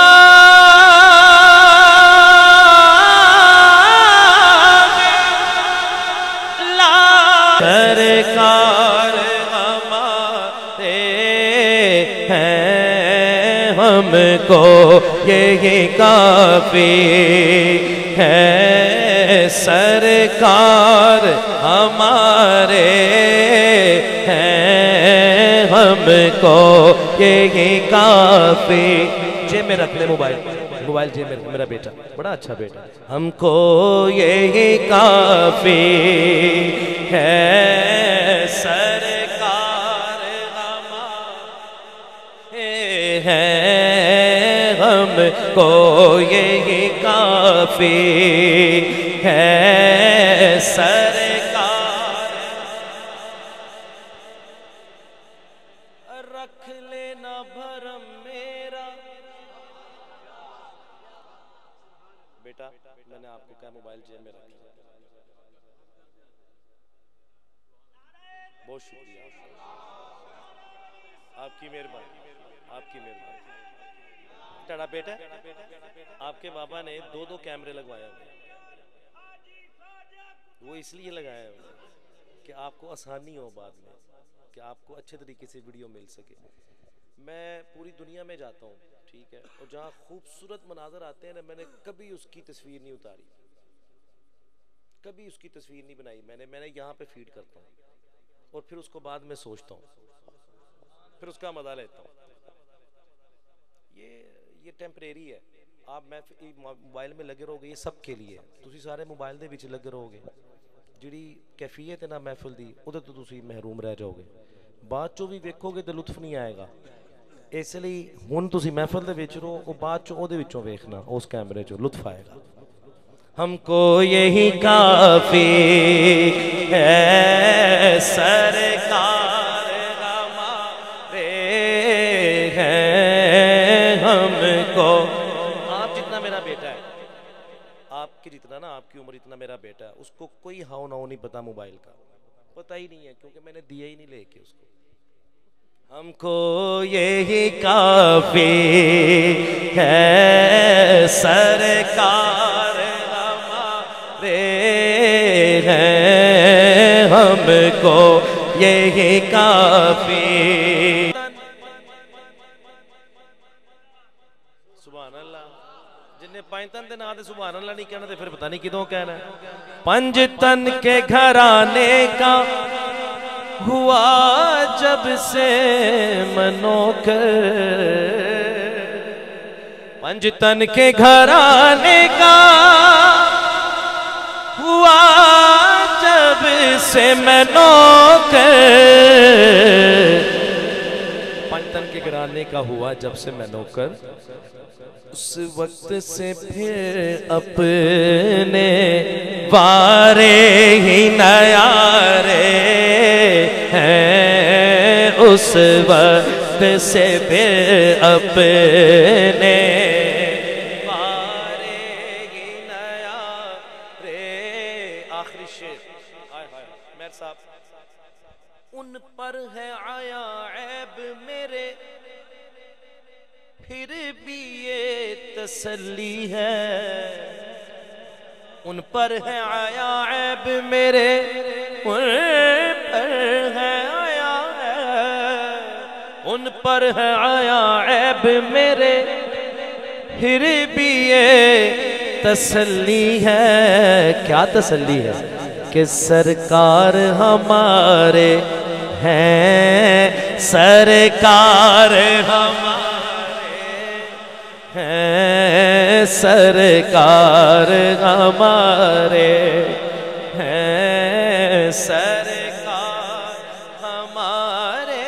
सरकार हमारे हैं हमको यही काफ़ी है। सरकार हमारे हैं हमको यही काफ़ी। जेब में रख ले मोबाइल। मोबाइल जेब में मेरा बेटा। बड़ा अच्छा बेटा। हमको यही काफ़ी है। सरकार हैं। हमको यही काफ़ी है। आपके बाबा ने दो दो कैमरे लगवाया हुए वो इसलिए लगाया हुए कि आपको आसानी हो बाद में, कि आपको अच्छे तरीके से वीडियो मिल सके। मैं पूरी दुनिया में जाता हूँ, ठीक है, और जहाँ खूबसूरत मनाजर आते हैं ना, मैंने कभी उसकी तस्वीर नहीं उतारी। कभी उसकी तस्वीर नहीं बनाई। मैंने मैंने यहाँ पे फ़ीड करता हूँ और फिर उसको बाद में सोचता हूँ। फिर उसका मज़ा लेता हूँ। ये ये टेम्परेरी है। ਆਪ ਮੈਂ ਮੋਬਾਈਲ ਮੇ ਲੱਗੇ ਰਹੋਗੇ ਇਹ ਸਭ ਕੇ ਲਈ ਹੈ ਤੁਸੀਂ ਸਾਰੇ ਮੋਬਾਈਲ ਦੇ ਵਿੱਚ ਲੱਗੇ ਰਹੋਗੇ ਜਿਹੜੀ ਕੈਫੀਅਤ ਹੈ ਨਾ ਮਹਿਫਿਲ ਦੀ ਉਹਦੇ ਤੋਂ ਤੁਸੀਂ ਮਹਿਰੂਮ ਰਹਿ ਜਾਓਗੇ ਬਾਅਦ ਚੋਂ ਵੀ ਵੇਖੋਗੇ ਤੇ ਲੁਤਫ ਨਹੀਂ ਆਏਗਾ ਇਸ ਲਈ ਹੁਣ ਤੁਸੀਂ ਮਹਿਫਿਲ ਦੇ ਵਿੱਚ ਰਹੋ ਉਹ ਬਾਅਦ ਚੋਂ ਉਹਦੇ ਵਿੱਚੋਂ ਵੇਖਣਾ ਉਸ ਕੈਮਰੇ 'ਚੋਂ ਲੁਤਫ ਆਏਗਾ हमको यही काफी है सरकार आपकी जितना ना, आपकी उम्र इतना मेरा बेटा उसको कोई हाउ नाउ नहीं पता मोबाइल का। पता ही नहीं है, क्योंकि मैंने दिया ही नहीं लेके उसको। हमको यही काफ़ी है, सरकार हमारे हैं, हमको यही काफ़ी ਪੰਜ ਤਨ ਦੇ ਨਾਂ ਤੇ ਸੁਭਾਨ ਅੱਲਾ ਨਹੀਂ ਕਹਿਣਾ ਤੇ ਫਿਰ ਪਤਾ ਨਹੀਂ ਕਿਦੋਂ ਕਹਿਣਾ ਹੈ। ਪੰਜ ਤਨ ਕੇ ਘਰਾਨੇ का हुआ जब से मनोकर पंज तन के घराने का हुआ जब से मनोकर पंचतन के घराने का हुआ जब से मैं नौकर उस वक्त से फिर अपने वारे ही नयारे हैं। उस वक्त से फिर अपने वारे ही नयारे। आखिरी शेर। मेरे साहब। उन पर है आया ऐब मेरे फिर भी ये तसली है। उन पर है आया ऐब मेरे, उन पर है आया उन पर है आया ऐब मेरे। फिर भी ये तसली है। क्या तसली है? कि सरकार हमारे हैं, सरकार हमारे सरकार हमारे हैं सरकार हमारे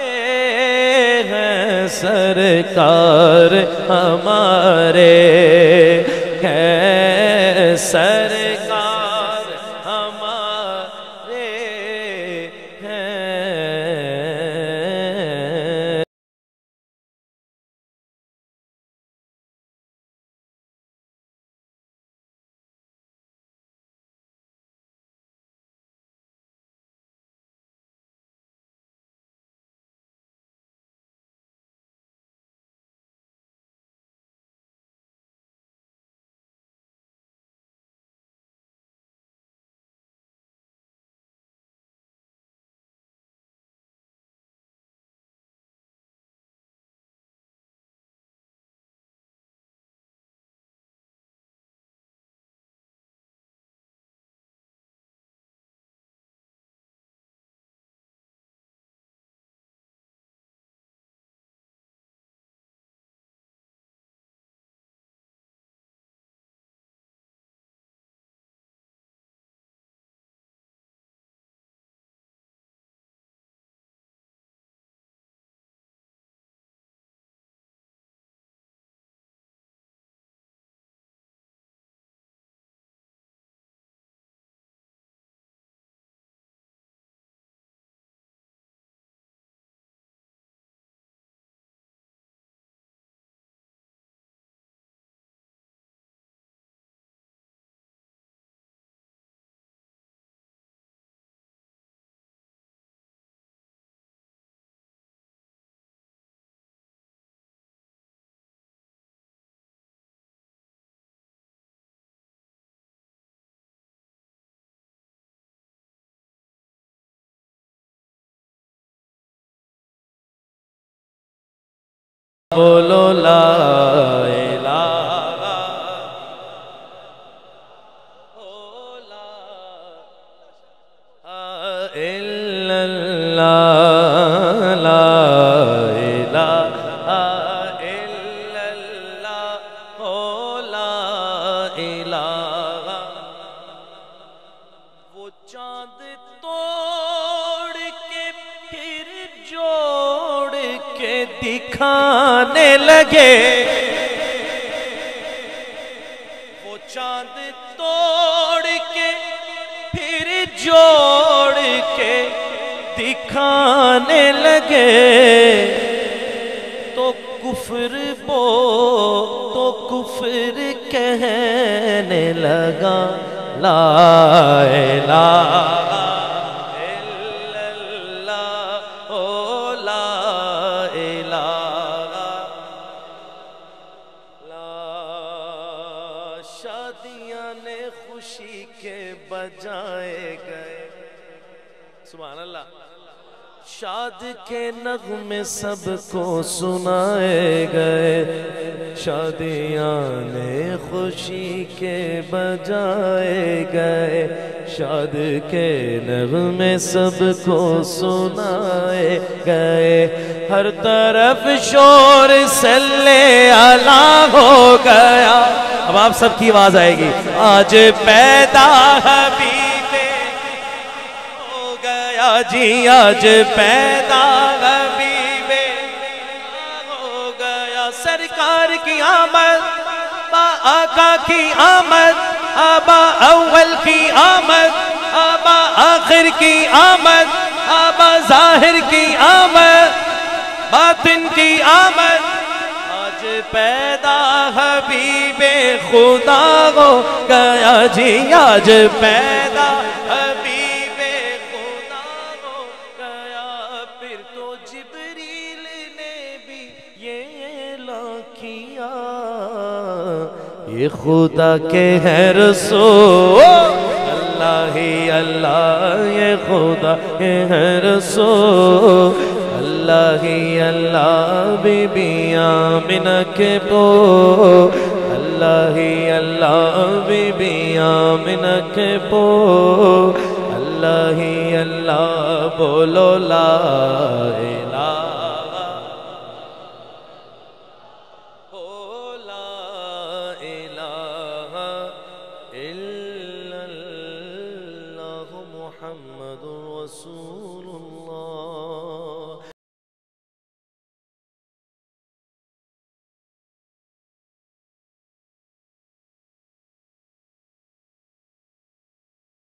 हैं सरकार हमारे हैं सरकार बोलो ला सबको सुनाए गए। हर तरफ़ शोर सल्ले अला हो गया। अब आप सबकी आवाज़ आएगी। आज पैदा हबीबे हो गया जी, आज पैदा हबीबे हो गया। सरकार की आमद आका की आमद, आबा अव्वल की आमद। आखिर की आमद, आबा ज़ाहिर की आमद, बातिन की आमद। आज पैदा हबीबे खुदा हो गया जी, आज पैदा हबीबे खुदा हो गया। फिर तो जिबरील ने भी ये किया ये खुदा के है रसूल। अल्लाह अल्लाह, ये खुदा के हैं रसूल। अल्लाह अल्लाह बीबियाँ मिनक पो अल्लाह अल्लाह बीबियाँ मिनक पो अल्लाह ही अल्लाह, बोलो ला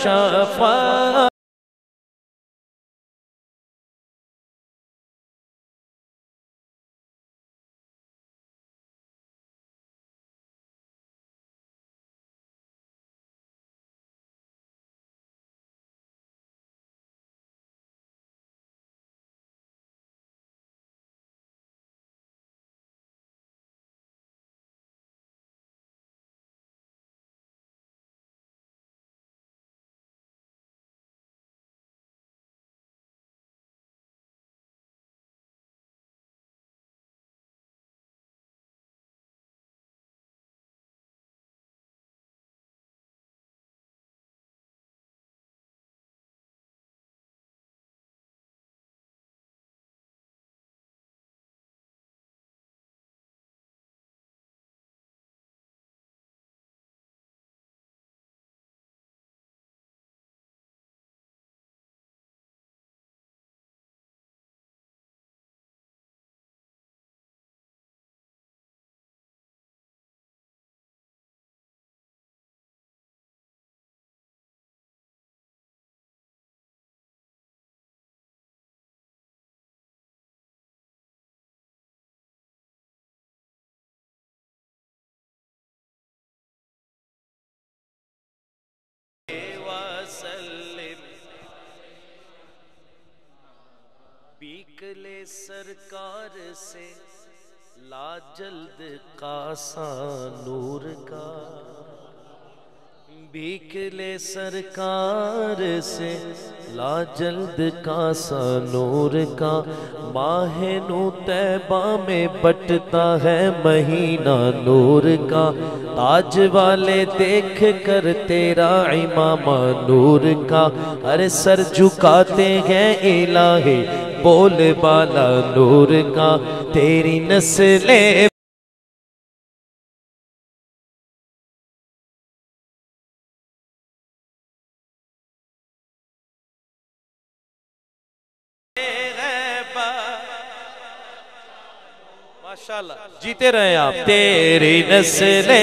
शफा बीकले सरकार से ला जल्द कासा नूर का। बीकले सरकार से ला जल्द कासा नूर का। माह नू तैबा में बटता है महीना नूर का। ताज वाले देख कर तेरा इमामा नूर का। अरे सर झुकाते हैं इलाहे बोल बाला नूर का तेरी नस्लें माशाल्लाह जीते रहे आप। तेरी नस्ले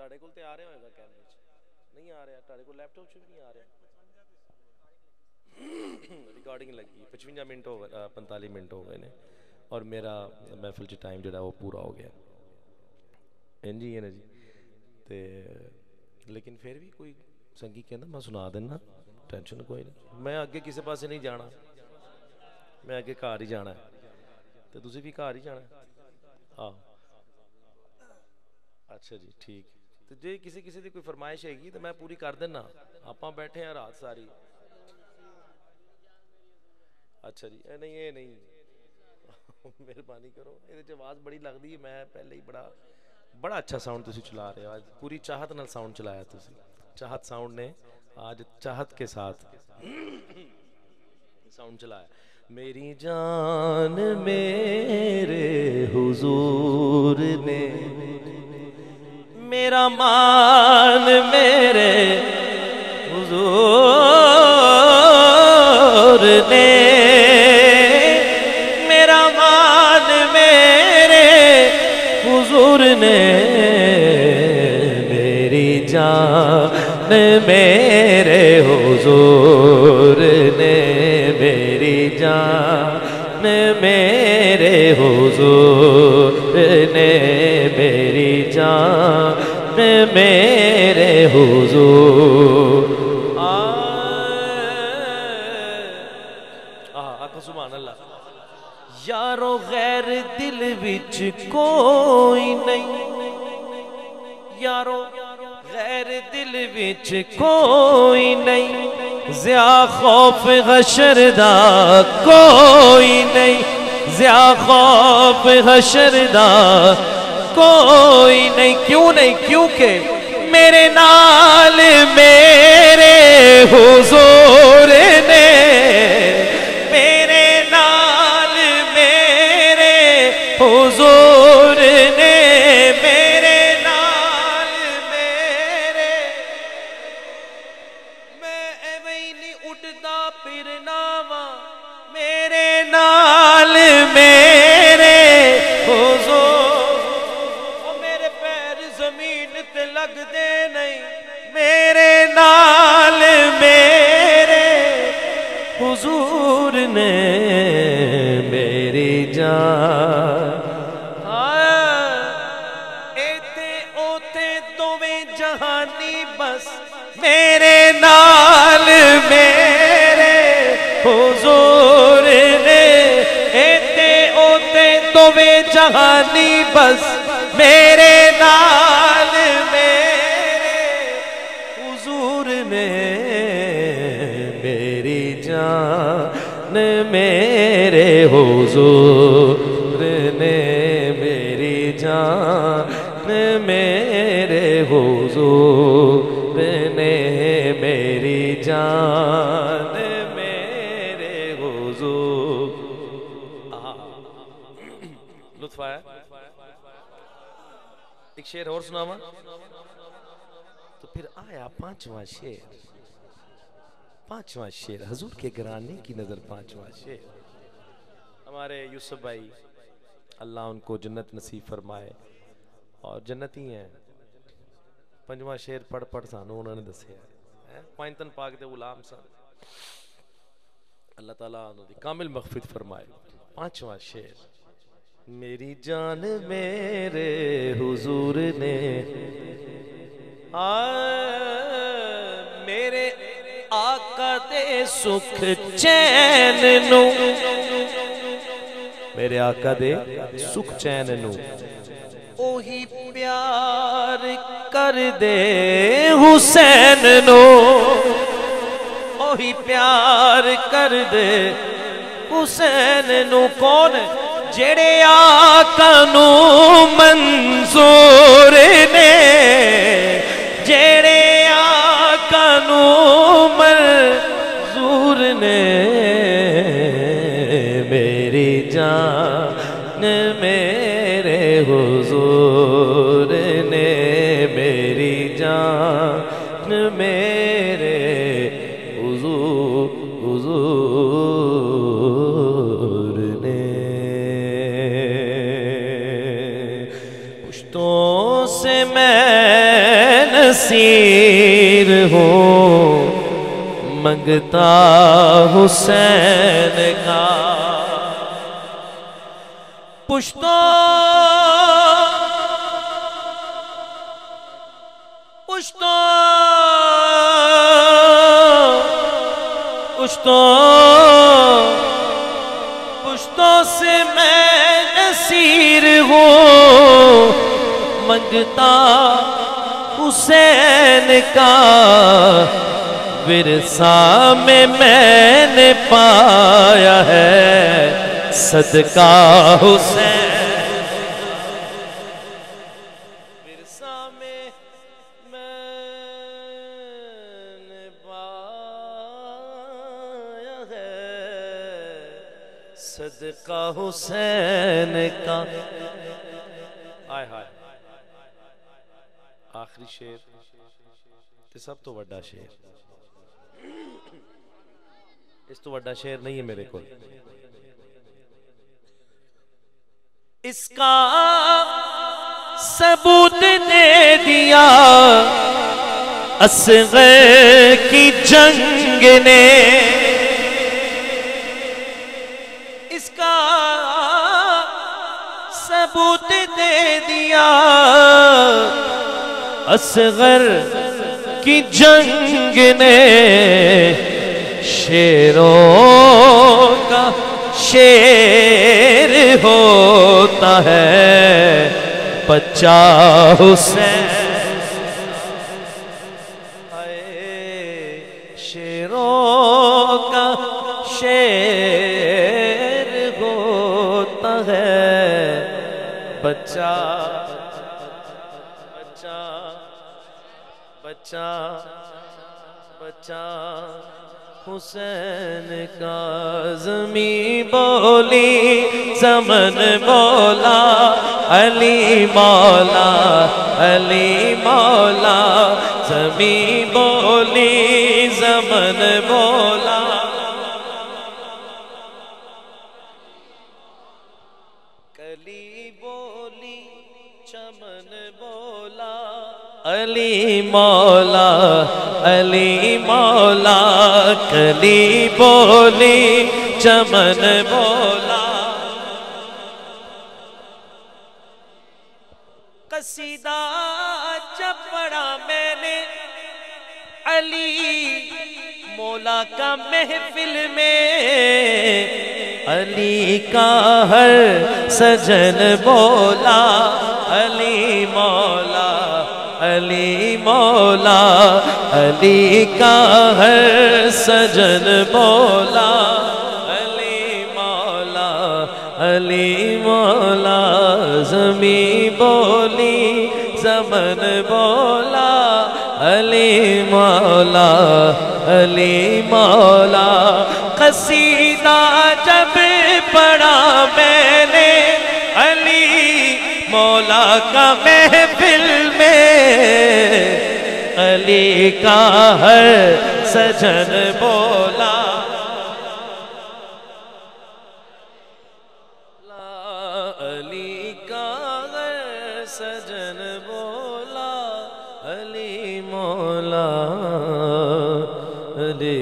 ਤੁਹਾਡੇ ਕੋਲ ਤੇ ਆ ਰਿਹਾ ਹੋਏਗਾ ਕੈਮਰੇ 'ਚ। ਨਹੀਂ ਆ ਰਿਹਾ, ਤੁਹਾਡੇ ਕੋਲ ਲੈਪਟਾਪ 'ਚ ਵੀ ਨਹੀਂ ਆ ਰਿਹਾ। ਰਿਕਾਰਡਿੰਗ ਲੱਗੀ 55 ਮਿੰਟ ਹੋ ਗਏ 45 ਮਿੰਟ ਹੋ ਗਏ ਨੇ। ਔਰ ਮੇਰਾ ਮਹਿਫਿਲ 'ਚ ਟਾਈਮ ਜਿਹੜਾ ਉਹ ਪੂਰਾ ਹੋ ਗਿਆ। ਇੰਜ ਹੈ ਨਾ ਜੀ। ਤੇ ਲੇਕਿਨ ਫਿਰ ਵੀ ਕੋਈ ਸੰਗੀ ਕਹਿੰਦਾ, ਮੈਂ ਸੁਣਾ ਦਿੰਨਾ ਟੈਨਸ਼ਨ ਕੋਈ ਨਹੀਂ। ਮੈਂ ਅੱਗੇ ਕਿਸੇ ਪਾਸੇ ਨਹੀਂ ਜਾਣਾ। ਮੈਂ ਅੱਗੇ ਘਰ ਹੀ ਜਾਣਾ ਤੇ ਤੁਸੀਂ ਵੀ ਘਰ ਹੀ ਜਾਣਾ ਆਹ। ਅੱਛਾ ਜੀ, ਠੀਕ ਤੇ ਜੇ ਕਿਸੇ ਕਿਸੇ ਦੀ ਕੋਈ ਫਰਮਾਇਸ਼ ਹੈਗੀ ਤਾਂ ਮੈਂ ਪੂਰੀ ਕਰ ਦਿੰਨਾ ਆਪਾਂ ਬੈਠੇ ਆ ਰਾਤ ਸਾਰੀ ਅੱਛਾ ਜੀ ਇਹ ਨਹੀਂ ਇਹ ਨਹੀਂ ਮਿਹਰਬਾਨੀ ਕਰੋ ਇਹਦੇ ਚ ਆਵਾਜ਼ ਬੜੀ ਲੱਗਦੀ ਹੈ ਮੈਂ ਪਹਿਲੇ ਹੀ ਬੜਾ ਬੜਾ ਅੱਛਾ ਸਾਊਂਡ ਤੁਸੀਂ ਚਲਾ ਰਹੇ ਹੋ ਅੱਜ ਪੂਰੀ ਚਾਹਤ ਨਾਲ ਸਾਊਂਡ ਚਲਾਇਆ ਤੁਸੀਂ ਚਾਹਤ ਸਾਊਂਡ ਨੇ आज चाहत के साथ साउंड चलाया मेरी जान मेरे हुजूर ने मेरा मान मेरे हुजूर ने मेरा मान मेरे हुजूर ने मेरी जान मेरे हुजूर ने मेरी जान मेरे हुजूर ने मेरी जान मेरे हुजूर। यारो गैर दिल विच कोई नहीं। यारो गैर दिल विच कोई नहीं। ज्या खौफ हशरदा कोई नहीं, ज्या खौफ हशरदा कोई नहीं। क्यों नहीं? क्योंकि मेरे नाल मेरे हुजूर बस मेरे नाल मेरे हुजूर ने मेरी जान मेरे हुजूर ने मेरी जान मेरे हुजूर ने मेरी जान एक शेर और सुनावा। तो फिर आया पांचवा शेर। पांचवा शेर, हजूर के घराने की नज़र पांचवा शेर। हमारे यूसुफ भाई, अल्लाह उनको जन्नत नसीब फरमाए। और जन्नत ही। हैं पंजवा शेर पढ़ पढ़ सानू, उन्होंने दसिया पंजतन पाक दे गुलाम सन। अल्लाह ताला कामिल मगफिरत फरमाए। पांचवा शेर। मेरी जान मेरे हुजूर ने। आ, मेरे आका दे सुख चैन नु। मेरे आका दे सुख चैन नु। ओही प्यार कर दे हुसैन नो। ओही प्यार कर दे हुसैन नु। कौन जेड़े आका नु मंजूर ने जेड़े मैं हो मंगता हुसैन का। पुश्तों पुश्तों पुश्तों पुश्तों से मैं नसीर हूँ मंगता हुसैन का विरसा में मैंने पाया है सदका हुसैन। सदका हुसैन का हाय हाय आखिरी शेर ते सब तो ਵੱਡਾ शेर ਇਸ ਤੋਂ ਵੱਡਾ शेर नहीं है मेरे को इसका सबूत दे दिया असगर की जंग ने इसका सबूत दे दिया असगर की जंग ने शेरों का शेर होता है। बच्चा हुसैन शेरों का शेर होता है। बच्चा बच्चा बच्चा बचा हुसैन का जमी बोली समन बोला, अली मौला अली मौला, जमी बोली, जमन बोला अली मौला अली मौला, कली बोली, चमन बोला। कसीदा पढ़ा मैंने, अली मौला का महफिल में, अली का हर सजन बोला, अली मौला। अली मौला, अली का हर सजन बोला। अली मौला अली मौला, जमी बोली, जमन बोला। अली मौला अली मौला, कसीदा जब पढ़ा मैंने, अली मौला का महफिल अली का हर सजन बोला। अली का हर सजन बोला, अली मोला, अली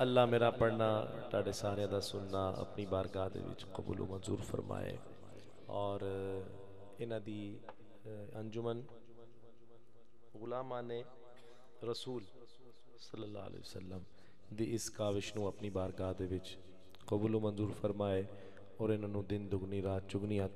अल्लाह मेरा पढ़ना ਤੁਹਾਡੇ ਸਾਰਿਆਂ ਦਾ ਸੁਣਨਾ ਆਪਣੀ ਬਾਰਗਾਹ ਦੇ ਵਿੱਚ ਕਬੂਲ ਮਨਜ਼ੂਰ ਫਰਮਾਏ ਔਰ ਇਹਨਾਂ ਦੀ ਅ, ਅੰਜੁਮਨ ਗੁਲਾਮਾਂ ਨੇ ਰਸੂਲ ਸੱਲੱਲਾਹੁ ਅਲੈਹਿ ਵਸੱਲਮ ਦੀ ਇਸ ਕਾਵਿਸ਼ ਨੂੰ ਆਪਣੀ ਬਾਰਗਾਹ ਦੇ ਵਿੱਚ ਕਬੂਲ ਮਨਜ਼ੂਰ ਫਰਮਾਏ ਔਰ ਇਹਨਾਂ ਨੂੰ ਦਿਨ ਦੁਗਣੀ ਰਾਤ ਚੁਗਣੀ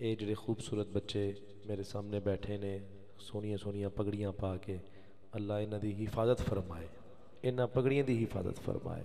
ਇਹ ਜਿਹੜੇ ਖੂਬਸੂਰਤ ਬੱਚੇ ਮੇਰੇ ਸਾਹਮਣੇ ਬੈਠੇ ਨੇ ਸੋਹਣੀਆਂ ਸੋਹਣੀਆਂ ਪਗੜੀਆਂ ਪਾ ਕੇ ਅੱਲਾ ਇਹਨਾਂ ਦੀ ਹਿਫਾਜ਼ਤ ਫਰਮਾਏ ਇਹਨਾਂ ਪਗੜੀਆਂ ਦੀ ਹਿਫਾਜ਼ਤ ਫਰਮਾਏ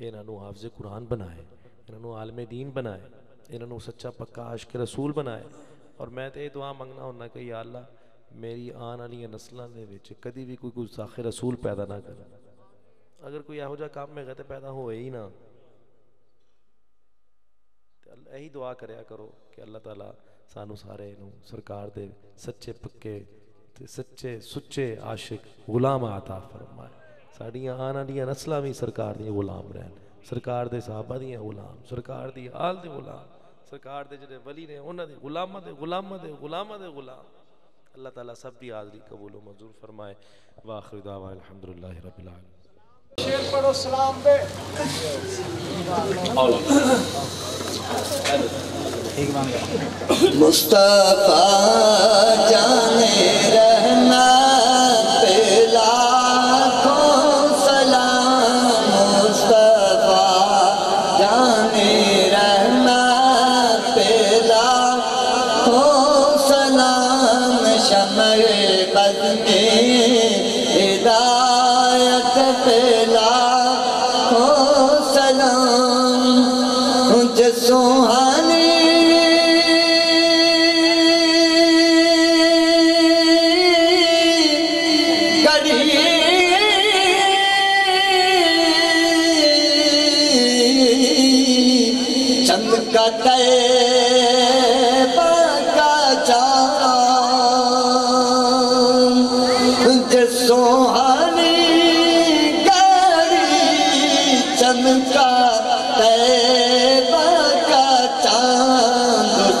ਇਹਨਾਂ ਨੂੰ ਹਾਫਜ਼ ਕੁਰਾਨ ਬਣਾਏ ਇਹਨਾਂ ਨੂੰ ਆਲਮੇ ਦੀਨ ਬਣਾਏ ਇਹਨਾਂ ਨੂੰ ਸੱਚਾ ਪੱਕਾ ਆਸ਼ਕ ਰਸੂਲ ਬਣਾਏ ਔਰ ਮੈਂ ਤੇ ਇਹ ਦੁਆ ਮੰਗਣਾ ਹੁੰਦਾ ਕਿ ਯਾ ਅੱਲਾ ਮੇਰੀ ਆਉਣ ਵਾਲੀਆਂ ਨਸਲਾਂ ਦੇ ਵਿੱਚ ਕਦੀ ਵੀ ਕੋਈ ਗੁਸਤਾਖੇ ਰਸੂਲ ਪੈਦਾ ਨਾ ਕਰ ਅਗਰ ਕੋਈ ਇਹੋ ਜਿਹਾ ਕੰਮ ਹੈਗਾ ਤੇ ਪੈਦਾ ਹੋਏ ਹੀ ਨਾ ਤੇ ਅੱਲਾ ਇਹੀ ਦੁਆ ਕਰਿਆ ਕਰੋ ਕਿ ਅੱਲਾਹ ਤਾਲਾ ਸਾਨੂੰ ਸਾਰੇ ਨੂੰ ਸਰਕਾਰ ਦੇ ਸੱਚੇ ਪੱਕੇ ਤੇ ਸੱਚੇ ਸੁੱਚੇ ਆਸ਼ਿਕ ਗੁਲਾਮ ਆਤਾ ਫਰਮਾਏ ਸਾਡੀਆਂ ਆਉਣ ਵਾਲੀਆਂ ਨਸਲਾਂ ਵੀ ਸਰਕਾਰ ਦੀਆਂ ਗੁਲਾਮ ਰਹਿਣ ਸਰਕਾਰ ਦੇ ਸਾਹਬਾ ਦੀਆਂ ਗੁਲਾਮ ਸਰਕਾਰ ਦੀ ਆਲ ਦੇ ਗੁਲਾਮ ਸਰਕਾਰ ਦੇ ਜਿਹੜੇ ਵਲੀ ਨੇ ਉਹਨਾਂ ਦੇ ਗੁਲਾਮਾਂ ਦੇ ਗੁਲਾਮਾਂ ਦੇ ਗੁਲਾਮਾਂ ਦੇ ਗੁਲਾਮ ਅੱਲਾਹ ਤਾਲਾ ਸਭ ਦੀ ਹਾਜ਼ਰੀ ਕਬੂਲ व मंजूर फरमाए वाखिर दावा अल्हम्दुलिल्लाहि रब्बिल आलमीन शेर पढ़ो सलाम पे। मुस्तफ़ा जाने रहना।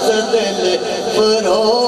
चाँद उस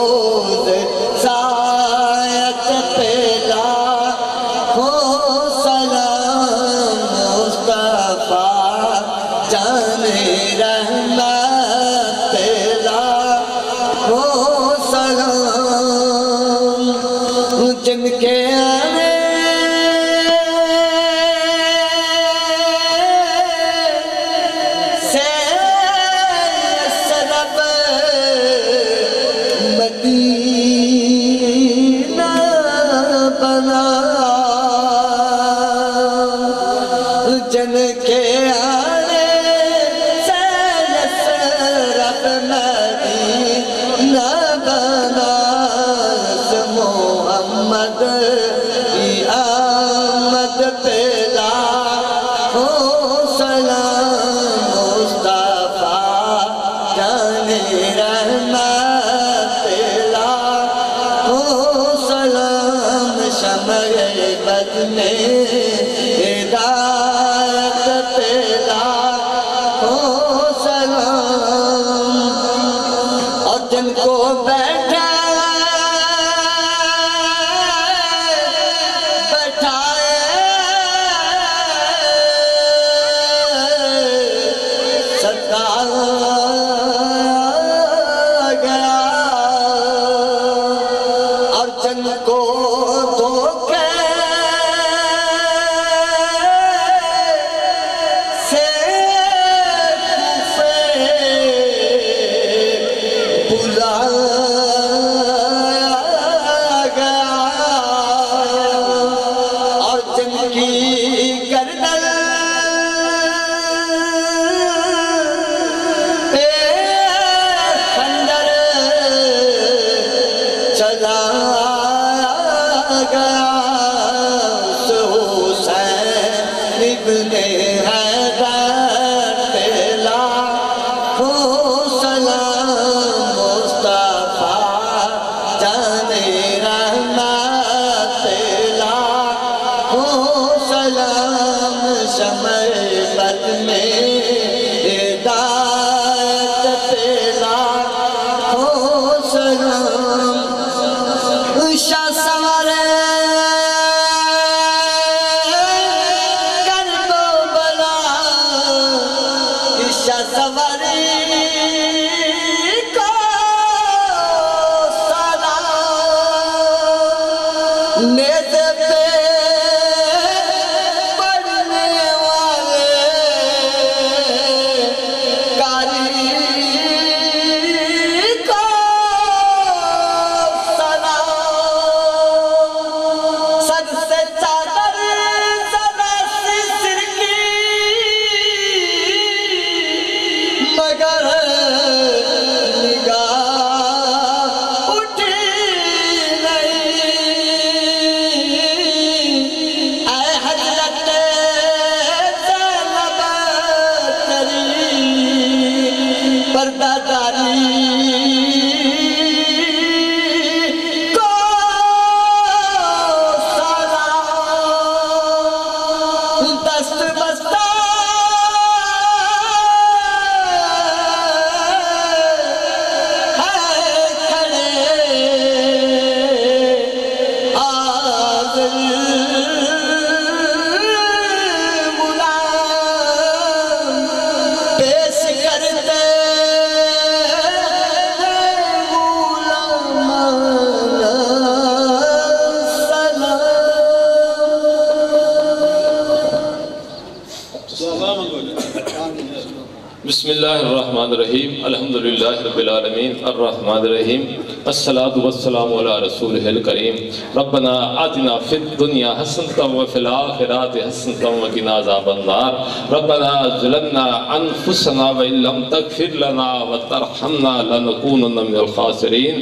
अला रसूलिहिल करीम रब्बना आतिना फिद दुनिया हसनतम व फिल आखिराति हसनतम व किना अज़ाबन नार रब्बना ज़लमना अनफुसना व इल्लम तगफिर लना व तरहमना लनकूनन मिनल खासिरीन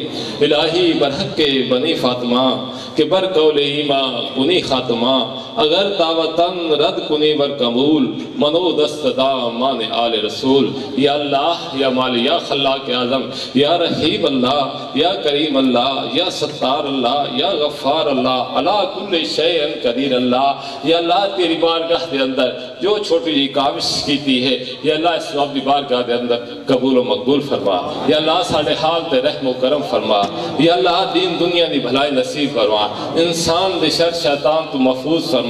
इलाही बरहक बनी फातिमा के बर कौले ईमा कुनी खातमा अगर दावतन रद कुनी बर कबूल मनो दस्तदा मान आल रसूल। या अल्लाह, या माल, या खल्ला के आज़म, या रहीम अल्लाह, या करीम अल्लाह, या सत्तार अल्लाह, या गफ़ार अल्लाह, अला कुल्ल शैन कदीर अल्लाह। या अल्लाह तेरी बारगाह के अंदर, जो छोटी जी काविश की है, या अल्लाह इस रब की बारगाह के अंदर कबूल व मकबूल फरमा। या अल्लाह साढ़े हाल ते रहम करम फरमा। या अल्लाह दीन दुनिया की भलाई नसीब फरमा। इंसान दे शर शैतान तू महफूज फरमा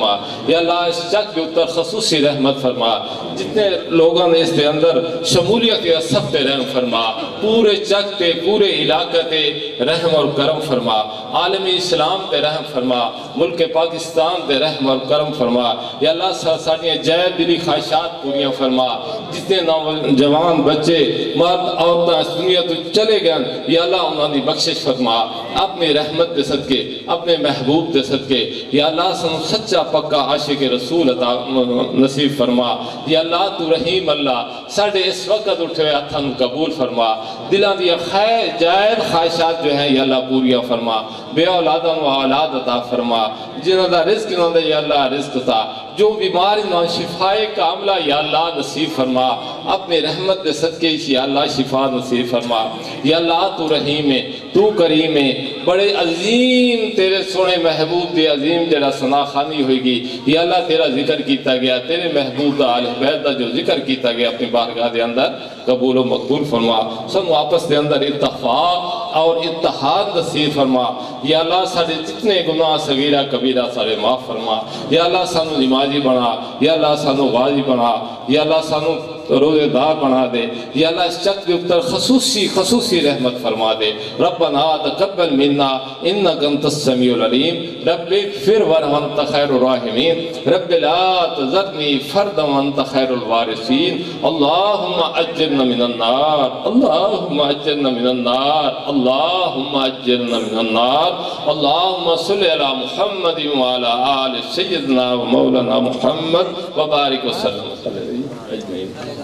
या अल्लाह इस जग के उत्तर खसूसी रहमत फरमा। जितने लोगों ने इसके अंदर शमूलियत या सब पे रहम फरमा, पूरे जग पे, पूरे इलाके पे रहम और करम फरमा। आलमी इस्लाम पे रहम फरमा, मुल्क पाकिस्तान पे रहम और करम फरमा। या अल्लाह साड़ियाँ जय दिली ख्वाहिशात पूरी फरमा। जितने नौजवान बच्चे, मर्द, औरतें दुनिया तो चले गए या अल्लाह उन्होंने बख्शिश फरमा। अपने रहमत दे सदके, अपने महबूब दे सदके। या अल्लाह सच्चा पक्का आशिक रसूल अता नसीब फरमा। या अल्लाह, तू रहीम अल्लाह, साढ़े इस वक्त उठे हुए हथन कबूल फरमा। दिलों दी खैर, जायद ख्वाहिशात जो है, या अल्लाह पूरियाँ फरमा। बे औलादन व औलाद अता फरमा। जिन्हों का रिस्क इन्होंने या अल्लाह रिस्क था जो बीमारी ना शिफाए कामला, या अल्लाह नसीब फरमा। अपने रहमत दे सदके या अल्लाह शिफा नसीब फरमा। या अल्लाह, तू रहीम है तू करीम है बड़े अजीम तेरे सोने महबूब दे अजीम जरा सना खानी होगी या अल्लाह, तेरा ज़िक्र किया गया, तेरे महबूब का आल बैद का जो ज़िक्र किया गया अपनी बारगाह के अंदर, कबूल व मकबूल फरमा। सब आपस के अंदर इतफाक और इतहाद नसीब फरमा। या अल्लाह, साढ़े जितने गुनाह सगीरा कबीरा सारे माफ़ फरमा। या अल्लाह, सानू नमाजी बना। या अल्लाह, सानू वाजी बना। या अल्लाह, सानू रोजेदार बना दे। या अल्लाह इस चक के ऊपर खसूसी खसूसी रहमत फरमा दे। रब्बना तकब्बल मिन्ना, इन्नका अंतस समीउल अलीम। रब्बि फिर वरहम अंत खैरुर राहिमीन। रब्बि ला तज़रनी फर्दम अंत खैरुल वारिसीन। अल्लाहुम्मा अज्जिरना मिनन नार। अल्लाहुम्मा अज्जिरना मिनन नार। अल्लाहुम्मा अज्जिरना मिनन नार। अल्लाहुम्मा सल्लि अला मुहम्मद व मौलाना मुहम्मद व बारिक वसल्लम Amen.